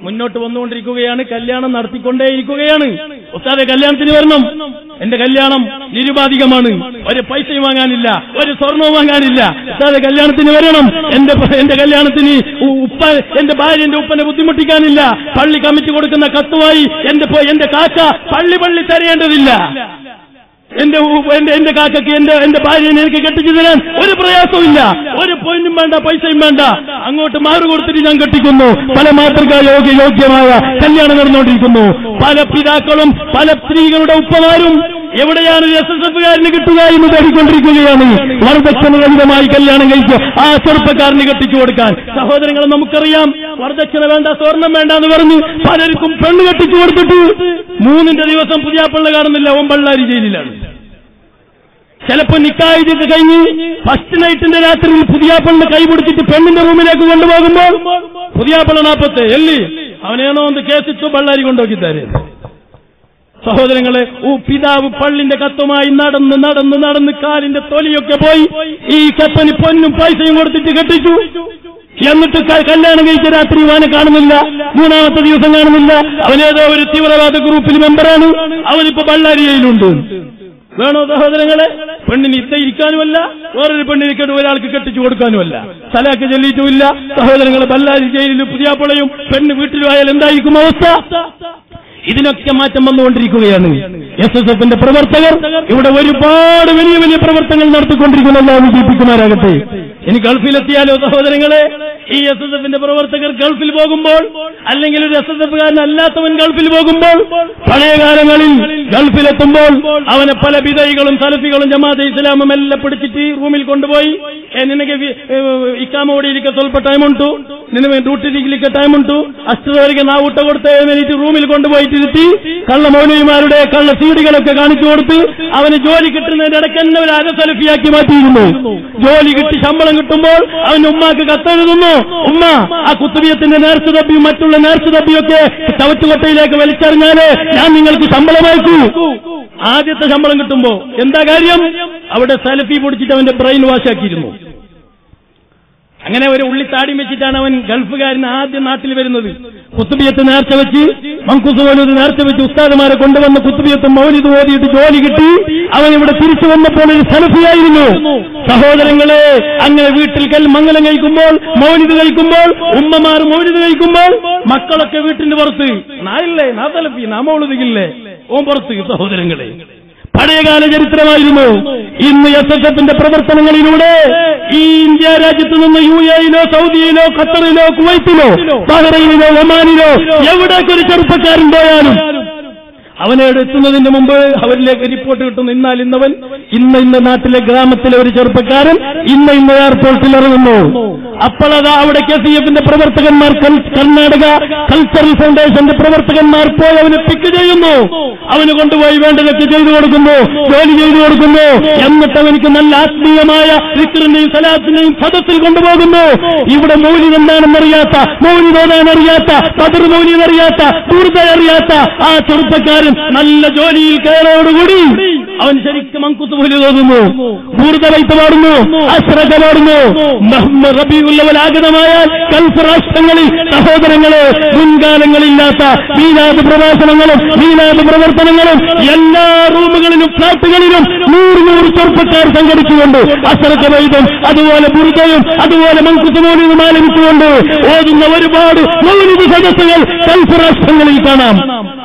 മുന്നോട്ട് വന്നുകൊണ്ടിരിക്കുകയാണ് കല്യാണം നടത്തിക്കൊണ്ടേയിരിക്കുകയാണ്. ഉസ്താദെ കല്യാണത്തിന് വരണം. എന്റെ കല്യാണം നിരുപാധികമാണ്. ഒരു പൈസയും വാങ്ങാനില്ല ഒരു സ്വർണവും വാങ്ങാനില്ല. ഉസ്താദെ കല്യാണത്തിന് വരണം. എന്റെ എന്റെ കല്യാണത്തിന് ഉപ്പ എന്റെ ഭാര്യ എന്റെ ഉപ്പനെ ബുദ്ധിമുട്ടിക്കാനില്ല. പള്ളി കമ്മിറ്റി കൊടുക്കുന്ന കത്തുമായി എന്റെ എന്റെ കാക്ക പള്ളി പള്ളി തരേണ്ടതില്ല. എന്റെ എന്റെ എന്റെ കാക്കയ്ക്ക് എന്റെ എന്റെ ഭാര്യനെ എനിക്ക് കെട്ടിച്ചു തരാൻ ഒരു പ്രയാസവും ഒരു പോയിന്റും വേണ്ട പൈസയും വേണ്ട. അങ്ങോട്ട് മാറി കൊടുത്തിട്ട് ഞാൻ കെട്ടിക്കുന്നു. പല മാതൃകാ യോഗ്യ യോഗ്യമായ കല്യാണം നടന്നുകൊണ്ടിരിക്കുന്നു. പല പിതാക്കളും പല സ്ത്രീകളുടെ ഉപ്പമാരും എവിടെയാണ് എസ് എസ് എഫുകാരന് കിട്ടുക എന്ന് തേടിക്കൊണ്ടിരിക്കുകയാണ്. വരദക്ഷണരഹിതമായി കല്യാണം കഴിച്ച് ആ ചെറുപ്പക്കാരന് കെട്ടിച്ചു കൊടുക്കാൻ. സഹോദരങ്ങളെ നമുക്കറിയാം. വരദക്ഷണ വേണ്ട സ്വർണം വേണ്ട എന്ന് പറഞ്ഞ് പലർക്കും പെണ്ണ് കെട്ടിച്ചു കൊടുത്തിട്ട് മൂന്നിന്റെ ദിവസം പുതിയ പെണ്ണ് കാണുന്നില്ല ഓൻ ബള്ളാരി ജയിലിലാണ്. ചിലപ്പോ നിക്കായിട്ട് കഴിഞ്ഞ് ഫസ്റ്റ് നൈറ്റിന്റെ രാത്രിയിൽ പുതിയ പെണ്ണ് കൈപിടിച്ചിട്ട് പെണ്ണിന്റെ റൂമിലേക്ക് കൊണ്ടുപോകുമ്പോൾ പുതിയ പെണ്ണ് നാപ്പത്തെ എല്ലി അവനേണോ ഒന്ന് കേസിച്ചു ബള്ളാരി കൊണ്ടുപോക്കി തരുന്നത് സഹോദരങ്ങളെ ഓ പിതാവ് പള്ളിന്റെ കത്തുമായി നടന്ന് നടന്ന് നടന്ന് കാലിന്റെ തൊലിയൊക്കെ പോയി. ഈ കപ്പന് പൊന്നും പൈസയും കൊടുത്തിട്ട് കെട്ടിച്ചു. എന്നിട്ട് കല്യാണം കഴിച്ച രാത്രി ഇവനെ കാണുന്നില്ല. മൂന്നാമത്തെ ദിവസം കാണുന്നില്ല. അവനേതോ ഒരു തീവ്രവാദ ഗ്രൂപ്പിൽ മെമ്പറാണ്. അവനിപ്പോ ബള്ളാരിയയിലുണ്ട്. വേണോ സഹോദരങ്ങളെ? പെണ്ണിന് ഇത്ത ഇരിക്കാനുമല്ല. വേറൊരു പെണ്ണിന് കെട്ട് ഒരാൾക്ക് കെട്ടിച്ചു കൊടുക്കാനുമല്ല. സ്ഥലമൊക്കെ ചെല്ലിയിട്ടുമില്ല. സഹോദരങ്ങളെ ബല്ലാരി ജയിലിൽ പുതിയാപ്പുളയും പെണ്ണ് വീട്ടിലും ആയാൽ എന്തായിരിക്കും അവസ്ഥ? ഇതിനൊക്കെ മാറ്റം വന്നുകൊണ്ടിരിക്കുകയാണ്. എസ് എസ് എഫിന്റെ പ്രവർത്തകർ ഇവിടെ ഒരുപാട് വലിയ വലിയ പ്രവർത്തനങ്ങൾ നടത്തിക്കൊണ്ടിരിക്കുന്ന. എല്ലാ വിജയിപ്പിക്കുമാരാകട്ടെ ഇനി ഗൾഫിലെത്തിയാലോ സഹോദരങ്ങളെ? ഈ എസ് എസ് എഫിന്റെ പ്രവർത്തകർ ഗൾഫിൽ പോകുമ്പോൾ അല്ലെങ്കിൽ ഒരു എസ് എസ് എഫുകാരൻ അല്ലാത്തവൻ ഗൾഫിൽ പോകുമ്പോൾ പഴയ കാലങ്ങളിൽ ഗൾഫിലെത്തുമ്പോൾ അവനെ പല വിധൈകളും സലഫികളും ജമാഅത്തെ ഇസ്ലാമും എല്ലാം പിടിച്ചിട്ട് റൂമിൽ കൊണ്ടുപോയി. നിനക്ക് ഇക്കാമോടിയിരിക്കെ സ്വൽപ്പ ടൈമുണ്ടു. നിന്നെ ടൈം ടൈമുണ്ടു. അശ്വതവരിക്ക് നാ ഊട്ട കൊടുത്ത് എഴുന്നേറ്റ് റൂമിൽ കൊണ്ടുപോയിട്ടിരുത്തി കള്ള മൗലവിമാരുടെ കള്ള സീഡികളൊക്കെ കാണിച്ചു കൊടുത്ത് അവന് ജോലി കിട്ടുന്നതിന്റെ ഇടയ്ക്ക് തന്നെ ഒരു അരസലഫിയാക്കി മാറ്റിയിരുന്നു. ജോലി കിട്ടി ശമ്പളം കിട്ടുമ്പോൾ അവന്റെ ഉമ്മാക്ക് കത്തെഴുതുന്നു. ഉമ്മ ആ കുത്തുബിയത്തിന്റെ നേർച്ച തപ്പിയും മറ്റുള്ള നേർച്ച തപ്പിയൊക്കെ ചവറ്റുകൊട്ടയിലേക്ക് വലിച്ചെറിഞ്ഞാൽ ഞാൻ നിങ്ങൾക്ക് ശമ്പളമാക്കും ആദ്യത്തെ ശമ്പളം കിട്ടുമ്പോ എന്താ കാര്യം? അവിടെ സലഫി പൊടിച്ചിട്ട് അവന്റെ ബ്രെയിൻ വാഷ് ആക്കിയിരുന്നു അങ്ങനെ ഒരു ഉള്ളി താടി വെച്ചിട്ടാണ് അവൻ ഗൾഫുകാരൻ ആദ്യം നാട്ടിൽ വരുന്നത്. കുത്തുബിയത്ത് നേർച്ച വെച്ച് മങ്കുസ് നേർച്ച വെച്ച് ഉസ്താദുമാരെ കൊണ്ടുവന്ന് കുത്തുബിയത്ത് മൗലിത് ഓടിയിട്ട് ജോലി കിട്ടി. അവൻ ഇവിടെ തിരിച്ചു വന്നപ്പോൾ ഒരു സെൽഫിയായിരുന്നു സഹോദരങ്ങളെ അങ്ങനെ വീട്ടിൽ കൽ മംഗലം കഴിക്കുമ്പോൾ മൗലിദ് കഴിക്കുമ്പോൾ ഉമ്മമാർ മൗലിദ് കഴിക്കുമ്പോൾ മക്കളൊക്കെ വീട്ടിന് പുറത്ത്. നായില്ലേ നാ സലഫി നാ മൗലിദില്ലേ ഓൻ പുറത്ത് സഹോദരങ്ങളെ പഴയകാല ചരിത്രമായിരുന്നു ഇന്ന് എസ് എസ് എഫിന്റെ പ്രവർത്തനങ്ങളിലൂടെ ഈ ഇന്ത്യ രാജ്യത്ത് നിന്ന് യു എയിലോ സൗദിയിലോ ഖത്തറിലോ കുവൈത്തിലോ ബഹ്റൈനിലോ ഒമാനിലോ എവിടേക്കൊരു ചെറുപ്പക്കാരൻ അവനോട് എത്തുന്നതിന് മുമ്പ് അവരിലേക്ക് റിപ്പോർട്ട് കിട്ടുന്നു ഇന്നാൽ ഇന്നവൻ ഇന്ന് ഇന്ന നാട്ടിലെ ഗ്രാമത്തിലെ ഒരു ചെറുപ്പക്കാരൻ ഇന്ന് ഇന്ന് എയർപോർട്ടിൽ ഇറങ്ങുന്നു. അപ്പോഴതാ അവിടെ കെ സി എഫിന്റെ പ്രവർത്തകന്മാർ കർണാടക കൾച്ചറൽ ഫൗണ്ടേഷന്റെ പ്രവർത്തകന്മാർ പോയി അവനെ പിക്ക് ചെയ്യുന്നു. അവന് കൊണ്ടുപോയി വേണ്ടതൊക്കെ ചെയ്തു കൊടുക്കുന്നു ജോലി ചെയ്തു കൊടുക്കുന്നു. എന്നിട്ട് അവനിക്ക് നല്ല ആത്മീയമായ വിക്രിന്റെയും സലാത്തിന്റെയും പദത്തിൽ കൊണ്ടുപോകുന്നു. ഇവിടെ മൗലിക എന്താണെന്നറിയാത്ത ബദർ മൗലിദ് അറിയാത്ത ദൂർദ അറിയാത്ത ആ ചെറുപ്പക്കാരൻ നല്ല ജോലിയിൽ കയറോടുകൂടി അവൻ ശരിക്കും അങ്കുത്ത് പോലെ തോന്നുന്നു. ദൂർദ വൈത്ത് പാടുന്നു അശ്രദ്ധ പാടുന്നു. മുഹമ്മദ് റബിയുള്ളവലാഗതമായാൽ ഗൾഫ് രാഷ്ട്രങ്ങളിൽ സഹോദരങ്ങളെ മുൻകാലങ്ങളില്ലാത്ത മീനാദ് പ്രഭാഷണങ്ങളും മീനാദ് പ്രവർത്തനങ്ങളും എല്ലാ റൂമുകളിലും ഫ്ലാറ്റുകളിലും നൂറ് നൂറ് ചെറുപ്പക്കാർ സംഘടിച്ചുകൊണ്ട് അശ്രദ്ധ വൈദ്യം അതുപോലെ ബുർദയും അതുപോലെ മങ്കുത്ത് മൗലിതും ആലപിച്ചുകൊണ്ട് ഓതുന്ന ഒരുപാട് മൗലിക സദസ്സുകൾ ഗൾഫ് രാഷ്ട്രങ്ങളിൽ കാണാം.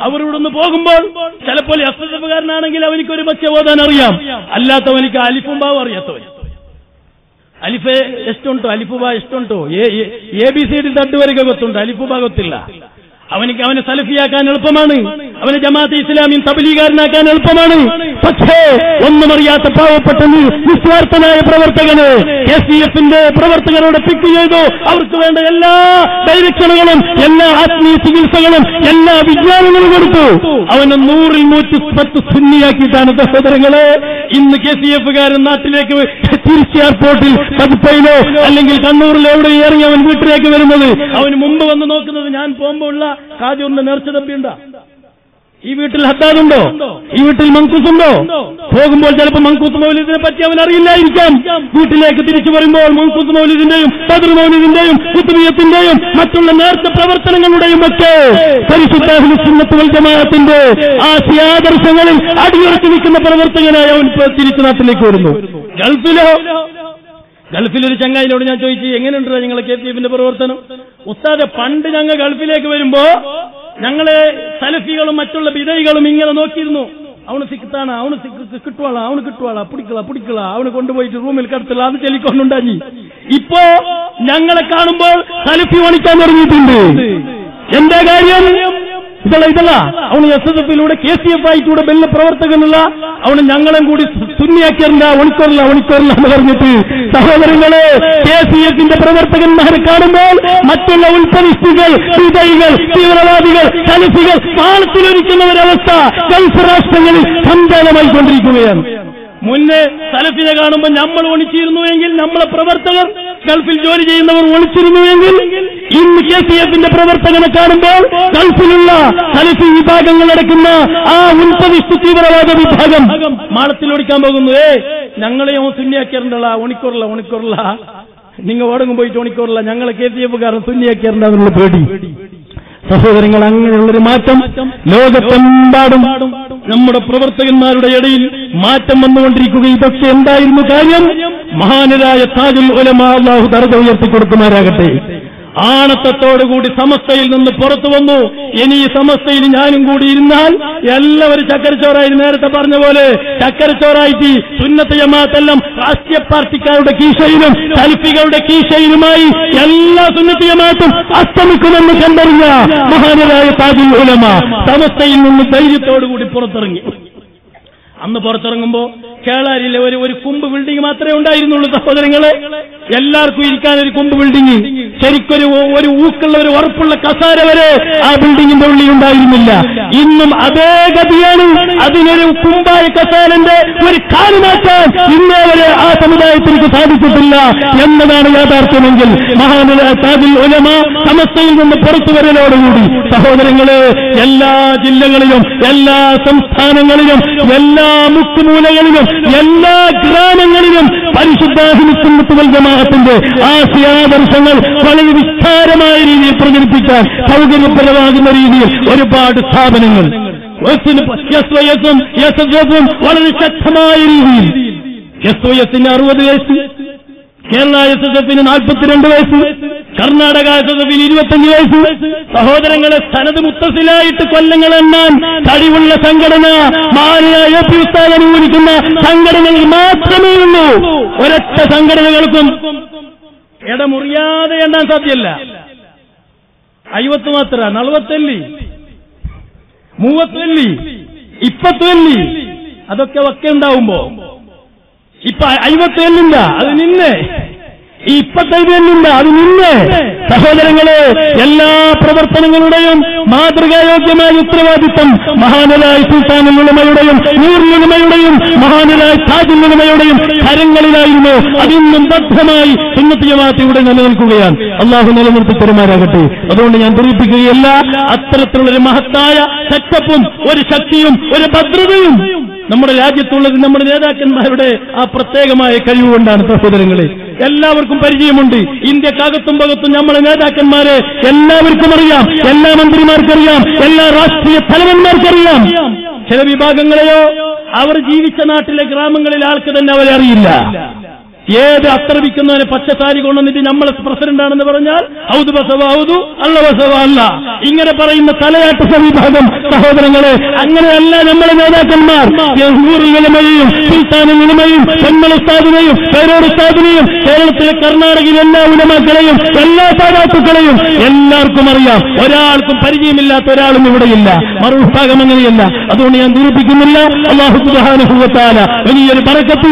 അവരോടൊന്ന് ഇവിടുന്ന് ചിലപ്പോൾ എസ് എസ് എഫുകാരനാണെങ്കിൽ അവനിക്ക് ഒരു പക്ഷേ ഓതാൻ അറിയാം. അല്ലാത്തവനിക്ക് അലിഫും ബാവും അറിയാത്തവൻ. അലിഫ് എസ്റ്റുണ്ടോ അലിഫു ബാ എസ്റ്റുണ്ടോ എ ബി സി ഡി തട്ടുവരെ വരെ ഗൊത്തുണ്ട് അലിഫു അവനിക്ക് അവനെ സലഫിയാക്കാൻ എളുപ്പമാണ്. അവനെ ജമാഅത്ത് ഇസ്ലാമിൻ തബലീകാരനാക്കാൻ എളുപ്പമാണ്. പക്ഷേ ഒന്നും അറിയാത്ത പാവപ്പെട്ട നിസ്വാർത്ഥനായ പ്രവർത്തകന് എസ് ഡി എഫിന്റെ പ്രവർത്തകരോട് പിക്ക് ചെയ്തു. അവർക്ക് വേണ്ട എല്ലാ ഡയറക്ഷനുകളും എല്ലാ ആത്മീയ ചികിത്സകളും എല്ലാ വിജ്ഞാനങ്ങളും കൊടുത്തു. അവനെ നൂറിൽ നൂറ്റി പത്ത് സുന്നിയാക്കിയിട്ടാണ് സഹോദരങ്ങളെ. ഇന്ന് കെ സി എഫുകാരൻ നാട്ടിലേക്ക് തിരിച്ച് എയർപോർട്ടിൽ പതിപ്പയിലോ അല്ലെങ്കിൽ കണ്ണൂരിലോ എവിടെ ഇറങ്ങി അവൻ വീട്ടിലേക്ക് വരുന്നത്. അവന് മുമ്പ് വന്ന് നോക്കുന്നത് ഞാൻ പോകുമ്പോൾ ഉള്ള കാജൂറിന്റെ നേർച്ച തപ്പിയുണ്ട ഈ വീട്ടിൽ ഹദ്ദാദുണ്ടോ? ഈ വീട്ടിൽ മങ്കൂസുണ്ടോ? പോകുമ്പോൾ ചിലപ്പോൾ മങ്കൂസ് മൗലിദിനെ പറ്റി അവൻ അറിയില്ലായിരിക്കാം. വീട്ടിലേക്ക് തിരിച്ചു വരുമ്പോൾ മങ്കൂസ് മൗലിദിന്റെയും ബദർ മൗലിദിന്റെയും കുത്തുബിയത്തിന്റെയും മറ്റുള്ള നേർത്ത പ്രവർത്തനങ്ങളുടെയും ഒക്കെ പരിശുദ്ധ ജമാഅത്തിന്റെ ആശയാദർശങ്ങളിൽ അടിയുറച്ചു നിൽക്കുന്ന പ്രവർത്തകനായി അവൻ തിരിച്ചു നാട്ടിലേക്ക് വരുന്നു. ഗൾഫിലോ? ഗൾഫിലൊരു ചങ്ങായിനോട് ഞാൻ ചോദിച്ചു എങ്ങനെയുണ്ട് നിങ്ങളെ കെ പി എഫിന്റെ പ്രവർത്തനം? ഉസ്താദ് പണ്ട് ഞങ്ങൾ ഗൾഫിലേക്ക് വരുമ്പോ ഞങ്ങളെ സലഫികളും മറ്റുള്ള വിതൈകളും ഇങ്ങനെ നോക്കിയിരുന്നു. അവന് സിക്കത്താണ് അവന് കിട്ടുവാളാ അവന് കിട്ടുവാള പിടിക്കള പിടിക്കള അവന് കൊണ്ടുപോയിട്ട് റൂമിൽ കിടത്തില്ല അത് ചെല്ലിക്കൊണ്ടുണ്ടാഞ്ഞി ഇപ്പോ ഞങ്ങളെ കാണുമ്പോൾ സലഫി വണിക്കാൻ തുടങ്ങിയിട്ടുണ്ട് എന്താ കാര്യം ഇതല്ല ഇതല്ല. അവന് എസ് എസ് എഫിലൂടെ കെ സി എഫ് ആയിട്ടൂടെ ബെല്ല പ്രവർത്തകനുള്ള അവന് ഞങ്ങളും കൂടി സുന്നിയാക്കിയറില്ല ഒണിക്കോറില്ല ഒണിക്കോറില്ല എന്ന് പറഞ്ഞിട്ട് സഹോദരങ്ങളെ കെ സി എഫിന്റെ പ്രവർത്തകന്മാരെ കാണുമ്പോൾ മറ്റുള്ള ഉൽപ്പനിഷ്ഠികൾ വിജയികൾ തീവ്രവാദികൾ കലസികൾ പാളത്തിലൊരിക്കുന്ന ഒരവസ്ഥ ഗൾഫ് രാഷ്ട്രങ്ങളിൽ സന്താനമായിക്കൊണ്ടിരിക്കുകയാണ് മുന്നേ സലഫിനെ കാണുമ്പോൾ നമ്മൾ ഒളിച്ചിരുന്നുവെങ്കിൽ നമ്മളെ പ്രവർത്തകർ ഗൾഫിൽ ജോലി ചെയ്യുന്നവർ ഒളിച്ചിരുന്നുവെങ്കിൽ ഇന്ന് കെ സി എഫിന്റെ പ്രവർത്തകനെ കാണുമ്പോൾ ഗൾഫിലുള്ള സലഫി വിഭാഗങ്ങൾ അടക്കുന്ന ആ ഉൽപ്പതിഷ്ഠ തീവ്രവാദ വിഭാഗം മാളത്തിൽ ഓടിക്കാൻ പോകുന്നു. ഏ ഞങ്ങളെയോ സുന്നിയാക്കിയറിണ്ടല്ല ഒണിക്കോറില്ല ഒണിക്കോറില്ല നിങ്ങൾ ഓടങ്ങും പോയിട്ട് ഒണിക്കോറില്ല ഞങ്ങളെ കെ സി എഫുകാരൻ സുന്നിയാക്കിയറിണ്ടെന്നുള്ള പേടി. സഹോദരങ്ങൾ അങ്ങനെയുള്ളൊരു മാറ്റം ലോകത്തെമ്പാടും നമ്മുടെ പ്രവർത്തകന്മാരുടെ ഇടയിൽ മാറ്റം വന്നുകൊണ്ടിരിക്കുക ഇതൊക്കെ എന്തായിരുന്നു കാര്യം? മഹാനരായ താജുൽ ഉലമാ അള്ളാഹു തറത ഉയർത്തിക്കൊടുക്കുമാരാകട്ടെ ആണത്തത്തോടുകൂടി സമസ്തയിൽ നിന്ന് പുറത്തു വന്നു. ഇനി ഈ സമസ്തയിൽ ഞാനും കൂടി ഇരുന്നാൽ എല്ലാവരും ചക്കരച്ചോറായി നേരത്തെ പറഞ്ഞ പോലെ ചക്കരച്ചോറായിട്ട് സുന്നത്ത് രാഷ്ട്രീയ പാർട്ടിക്കാരുടെ കീശയിലും സൽഫികളുടെ കീശയിലുമായി എല്ലാ സുന്നത്ത് ജമാഅത്തും അസ്തമിക്കുമെന്ന് കണ്ടറിഞ്ഞ മഹാനരായ താജുൽ ഉലമ സമസ്തയിൽ നിന്ന് ധൈര്യത്തോടുകൂടി പുറത്തിറങ്ങി. അന്ന് പുറത്തിറങ്ങുമ്പോ കേളാരിലെ ഒരു ഒരു കുമ്പ് ബിൽഡിംഗ് മാത്രമേ ഉണ്ടായിരുന്നുള്ളൂ സഹോദരങ്ങളെ. എല്ലാവർക്കും ഇരിക്കാൻ ഒരു കുമ്പ് ബിൽഡിംഗ് ശരിക്കൊരു ഒരു ഊക്കുള്ള ഒരു ഉറപ്പുള്ള കസാര വരെ ആ ബിൽഡിംഗിന്റെ ഉള്ളിൽ ഉണ്ടായിരുന്നില്ല. ഇന്നും അതേ ഗതിയാണ്. അതിനൊരു കുമ്പായ കസാരന്റെ ഒരു കാൽ മാറ്റാൻ ഇന്നേ വരെ ആ സമുദായത്തിലേക്ക് സാധിച്ചിട്ടില്ല എന്നതാണ് യാഥാർത്ഥ്യമെങ്കിൽ ഒലമ ഉലമ സമസ്തയിൽ നിന്ന് പുറത്തു വരലോടുകൂടി. സഹോദരങ്ങളെ എല്ലാ ജില്ലകളിലും എല്ലാ സംസ്ഥാനങ്ങളിലും എല്ലാ മുക്കുമൂലകളിലും എല്ലാ ഗ്രാമങ്ങളിലും പരിശുദ്ധാഹിനിസുന്നത്തുവൽ ജമാഅത്തിന്റെ ആശയാദർശങ്ങൾ വളരെ വിസ്താരമായ രീതിയിൽ പ്രചരിപ്പിക്കാൻ സൗകര്യപ്രദമാകുന്ന രീതിയിൽ ഒരുപാട് സ്ഥാപനങ്ങൾ. വളരെ ശക്തമായ രീതിയിൽ. എസ് ഒ എസിന് അറുപത് വയസ്സ് കേരള എസ് എസ് എഫിന് നാൽപ്പത്തിരണ്ട് വയസ്സ് കർണാടക എസ് എസ് എഫിന് ഇരുപത്തഞ്ച് വയസ്സ് സഹോദരങ്ങളെ സനത് മുത്തസിലായിട്ട് കൊല്ലങ്ങൾ എണ്ണാൻ കഴിവുള്ള സംഘടന മാനിയായ എ പി ഉസ്താദ് അനുകൂലിക്കുന്ന സംഘടനകൾ മാത്രമേ ഉള്ളൂ ഒരൊറ്റ സംഘടനകൾക്കും ഇടമുറിയാതെ എണ്ണാൻ സാധ്യല്ല ಐವತ್ತು ಮಾತ್ರ ನಲವತ್ತಲ್ಲಿ ಮೂವತ್ತಲ್ಲಿ ಇಪ್ಪತ್ತಲ್ಲಿ അതൊക്കെ ഒക്കെ ഉണ്ടാവുമ്പോ ഇപ്പൊ ಐವತ್ತು ಎಲ್ಲಿಂದ ಅದು ನಿನ್ನೆ ഈ ഇപ്പത്തൈത് എല്ലില്ല അത് നിന്നെ. സഹോദരങ്ങളെ എല്ലാ പ്രവർത്തനങ്ങളുടെയും മാതൃകായോഗ്യമായ ഉത്തരവാദിത്വം മഹാനരായ സുൽത്താനുലമയുടെയും നൂറിലുലമയുടെയും മഹാനരായ താജുലുലമയുടെയും കരങ്ങളിലായിരുന്നു. അതിന്നും ബദ്ധമായി സുന്നത്ത് ജമാഅത്ത് ഇവിടെ നിലനിൽക്കുകയാണ്. അള്ളാഹു നിലനിർത്തി പെരുമാറാകട്ടെ അതുകൊണ്ട് ഞാൻ ധരിപ്പിക്കുകയല്ല അത്തരത്തിലുള്ളൊരു മഹത്തായ ശക്തപ്പും ഒരു ശക്തിയും ഒരു ഭദ്രതയും നമ്മുടെ രാജ്യത്തുള്ളത് നമ്മുടെ നേതാക്കന്മാരുടെ ആ പ്രത്യേകമായ കഴിവുകൊണ്ടാണ് സഹോദരങ്ങളെ. എല്ലാവർക്കും പരിചയമുണ്ട്. ഇന്ത്യക്കകത്തും പകത്തും നമ്മുടെ നേതാക്കന്മാരെ എല്ലാവർക്കും അറിയാം എല്ലാ മന്ത്രിമാർക്കറിയാം എല്ലാ രാഷ്ട്രീയ തലവന്മാർക്കറിയാം. ചില വിഭാഗങ്ങളെയോ അവർ ജീവിച്ച നാട്ടിലെ ഗ്രാമങ്ങളിലെ ആൾക്ക് തന്നെ അവരെ അറിയില്ല. ഏത് അത്രവിക്കുന്നവനെ പച്ചസാരി കൊണ്ടുവന്നിട്ട് നമ്മൾ പ്രസിഡന്റ് ആണെന്ന് പറഞ്ഞാൽ ഔദ് ബസവ ഔദു അള്ള ബസവ അല്ല. ഇങ്ങനെ പറയുന്ന തലയാട്ട സമീഭാഗം സഹോദരങ്ങളെ അങ്ങനെയല്ല നമ്മളെ നേതാക്കന്മാർ. നൂറുകളുമയും ഉസ്താദിനെയും പേരോട് ഉസ്താദിനെയും കേരളത്തിലെ കർണാടകയിലെ എല്ലാ ഉലമാക്കളെയും എല്ലാ സാധാത്തുക്കളെയും എല്ലാവർക്കും അറിയാം. ഒരാൾക്കും പരിചയമില്ലാത്ത ഒരാളും ഇവിടെയില്ല. മറുവിഭാഗം അങ്ങനെയല്ല. അതുകൊണ്ട് ഞാൻ ദൂരിപ്പിക്കുന്നില്ല അള്ളാഹു സുഹാനുഭൂത്താല വലിയൊരു പറക്കത്ത്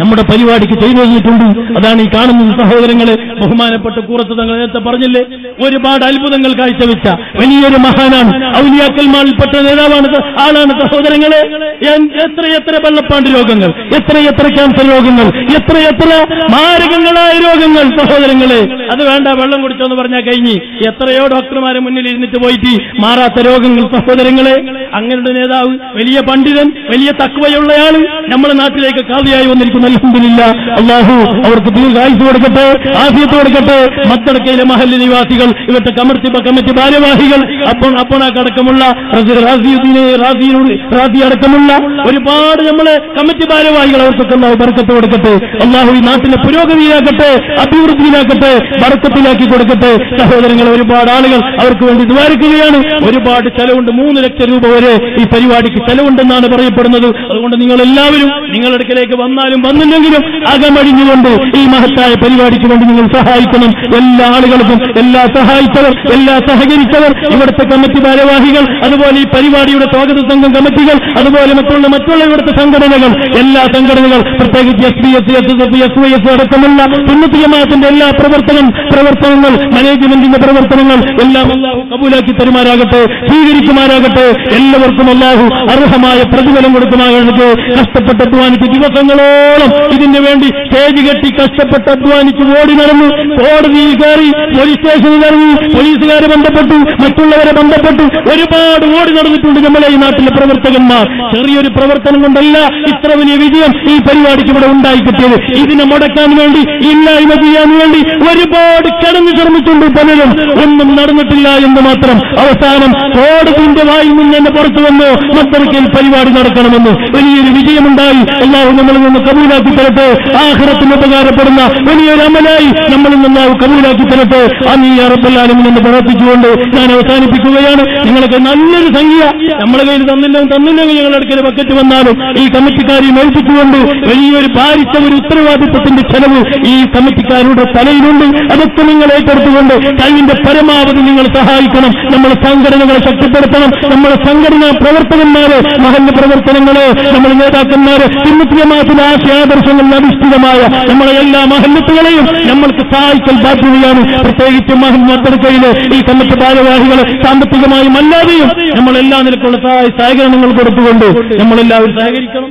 നമ്മുടെ പരിപാടിക്ക് ചെയ്തു തന്നിട്ടുണ്ട് അതാണ് ഈ കാണുന്ന സഹോദരങ്ങളെ ബഹുമാനപ്പെട്ട കൂറത്ത് തങ്ങൾ നേരത്തെ പറഞ്ഞില്ലേ? ഒരുപാട് അത്ഭുതങ്ങൾ കാഴ്ചവെച്ച വലിയൊരു മഹാനാണ് ഔലിയാക്കൽമാളിൽപ്പെട്ട നേതാവാണ് ആളാണ് സഹോദരങ്ങളെ. എത്ര എത്രയെത്ര വെള്ളപ്പാണ്ട് രോഗങ്ങൾ എത്ര എത്ര ക്യാൻസർ രോഗങ്ങൾ എത്ര എത്രയെത്ര മാരകങ്ങളായ രോഗങ്ങൾ സഹോദരങ്ങളെ. അത് വേണ്ട വെള്ളം കുടിച്ചോന്ന് പറഞ്ഞാൽ കഴിഞ്ഞ് എത്രയോ ഡോക്ടർമാരെ മുന്നിൽ ഇരുന്നിട്ട് പോയിട്ട് മാറാത്ത രോഗങ്ങൾ സഹോദരങ്ങളെ. അങ്ങനെയുള്ള നേതാവ് വലിയ പണ്ഡിതൻ വലിയ തക്വയുള്ളയാൾ നമ്മുടെ നാട്ടിലേക്ക് കാതിയായി വന്നിരിക്കുന്ന. അൽഹംദുലില്ല അള്ളാഹു അവർക്ക് ദീർഘായുസ് കൊടുക്കട്ടെ ആഫിയത്ത് കൊടുക്കട്ടെ. മത്തടക്കയിലെ മഹല്ല് നിവാസികൾ ഇവരുടെ കമർത്തി കമ്മിറ്റി ഭാരവാഹികൾ അപ്പോൾ അപ്പോണക്കടക്കമുള്ള റാസി അടക്കമുള്ള ഒരുപാട് നമ്മളെ കമ്മിറ്റി ഭാരവാഹികൾ അവർക്കൊക്കെ ബർക്കത്ത് കൊടുക്കട്ടെ. അള്ളാഹു ഈ നാട്ടിലെ പുരോഗതിയിലാക്കട്ടെ അഭിവൃദ്ധിയിലാക്കട്ടെ ബർക്കത്തിലാക്കി കൊടുക്കട്ടെ. സഹോദരങ്ങൾ ഒരുപാട് ആളുകൾ അവർക്ക് വേണ്ടി ദ്വാരിക്കുകയാണ്. ഒരുപാട് ചെലവുണ്ട്. മൂന്ന് ലക്ഷം രൂപ വരെ ഈ പരിപാടിക്ക് ചെലവുണ്ടെന്നാണ് പറയപ്പെടുന്നത്. അതുകൊണ്ട് നിങ്ങൾ എല്ലാവരും നിങ്ങളുടെ അടുക്കലേക്ക് വന്നാലും വന്നില്ലെങ്കിലും അകമഴിഞ്ഞുകൊണ്ട് ഈ മഹത്തായ പരിപാടിക്ക് വേണ്ടി നിങ്ങൾ സഹായിക്കണം. എല്ലാ ആളുകൾക്കും എല്ലാ സഹായിച്ചവർ എല്ലാ സഹകരിച്ചവർ ഇവിടുത്തെ കമ്മിറ്റി ഭാരവാഹികൾ അതുപോലെ ഈ പരിപാടിയുടെ സ്വാഗത സംഘം കമ്മിറ്റികൾ അതുപോലെ മറ്റുള്ള മറ്റുള്ള ഇവിടുത്തെ സംഘടനകൾ എല്ലാ സംഘടനകൾ പ്രത്യേകിച്ച് S B S S S S Y S അടക്കമുള്ള സുന്നത്ത് എല്ലാ പ്രവർത്തനം പ്രവർത്തനങ്ങൾ മാനേജ്മെന്റിന്റെ പ്രവർത്തനങ്ങൾ എല്ലാം കബൂലാക്കി തരുമാരാകട്ടെ സ്വീകരിക്കുമാരാകട്ടെ എല്ലാവർക്കും അള്ളാഹു അർഹമായ പ്രതിഫലം കൊടുക്കുമാകട്ടെ കഷ്ടപ്പെട്ട് അധ്വാനിച്ച് ദിവസങ്ങളോളം ഇതിനു വേണ്ടി സ്റ്റേജ് കെട്ടി കഷ്ടപ്പെട്ട് അധ്വാനിച്ച് ഓടി നടന്നു കോടതിയിൽ കയറി പോലീസ് സ്റ്റേഷനിൽ ഇറങ്ങി പോലീസുകാരെ ബന്ധപ്പെട്ടു മറ്റുള്ളവരെ ബന്ധപ്പെട്ടു. ഒരുപാട് ഓടി നടന്നിട്ടുണ്ട് നമ്മളെ ഈ നാട്ടിലെ പ്രവർത്തകന്മാർ. ചെറിയൊരു പ്രവർത്തനം കൊണ്ടല്ല ഇത്ര വലിയ വിജയം ഈ പരിപാടിക്ക് ഇവിടെ ഉണ്ടായി കിട്ടിയത്. ഇതിനെ മുടക്കാൻ വേണ്ടി ഇല്ലായ്മ ചെയ്യാൻ വേണ്ടി ഒരുപാട് കിടന്നു ശ്രമിച്ചുണ്ട് പലരും. ഒന്നും നടന്നിട്ടില്ല എന്ന് മാത്രം. അവസാനം കോടതിന്റെ വായിൽ നിന്ന് തന്നെ പുറത്തു വന്നു. മത്തറയ്ക്കൽ പരിപാടി നടക്കണമെന്ന് വലിയൊരു വിജയമുണ്ടായി. എല്ലാവരും നമ്മളിൽ നിന്ന് കബൂലാക്കി തരട്ടെ. ആഹ്റത്തിന് ഉപകാരപ്പെടുന്ന വലിയൊരു അമലായി നമ്മൾ നിന്ന് അള്ളാഹു കബൂലാക്കി തരട്ടെ. അമീ അറബല്ലാലും എന്ന് പ്രവർത്തിച്ചുകൊണ്ട് ഞാൻ അവസാനിപ്പിക്കുകയാണ്. നിങ്ങൾക്ക് നല്ലൊരു സംഖ്യ. നമ്മളെ കയ്യിൽ തന്നില്ല തന്നില്ലെങ്കിൽ ഞങ്ങളുടെ അടുക്കൽ ബക്കറ്റ് വന്നാലും ഈ കമ്മിറ്റിക്കാരെയും ഏൽപ്പിച്ചുകൊണ്ട് വലിയൊരു ഭാരിച്ച ഒരു ഉത്തരവാദിത്വത്തിന്റെ ചെലവ് ഈ കമ്മിറ്റിക്കാരുടെ തലയിലുണ്ട്. അതൊക്കെ നിങ്ങൾ ഏറ്റെടുത്തുകൊണ്ട് കഴിവിന്റെ പരമാവധി നിങ്ങൾ സഹായിക്കണം. നമ്മുടെ സംഘടനകളെ ശക്തിപ്പെടുത്തണം. നമ്മുടെ സംഘടനാ പ്രവർത്തകന്മാരെ മഹല്ല പ്രവർത്തനങ്ങളെ നമ്മുടെ നേതാക്കന്മാര് പിന്നിത്യമാക്കുന്ന ആശയാദർശങ്ങളിൽ അധിഷ്ഠിതമായ നമ്മളെ എല്ലാ മഹല്ലത്തുകളെയും നമ്മൾക്ക് സഹായിക്കൽ ബാധ്യതയാണ്. പ്രത്യേകിച്ച് മഹല്ലത്തെടുക്കയിലെ ഈ സന്നദ്ധ ഭാരവാഹികൾ സാമ്പത്തികമായും അല്ലാതെയും നമ്മളെല്ലാ നിലക്കുള്ള സഹായ സഹകരണങ്ങൾ കൊടുത്തുകൊണ്ട് നമ്മളെല്ലാവരും സഹകരിക്കണം.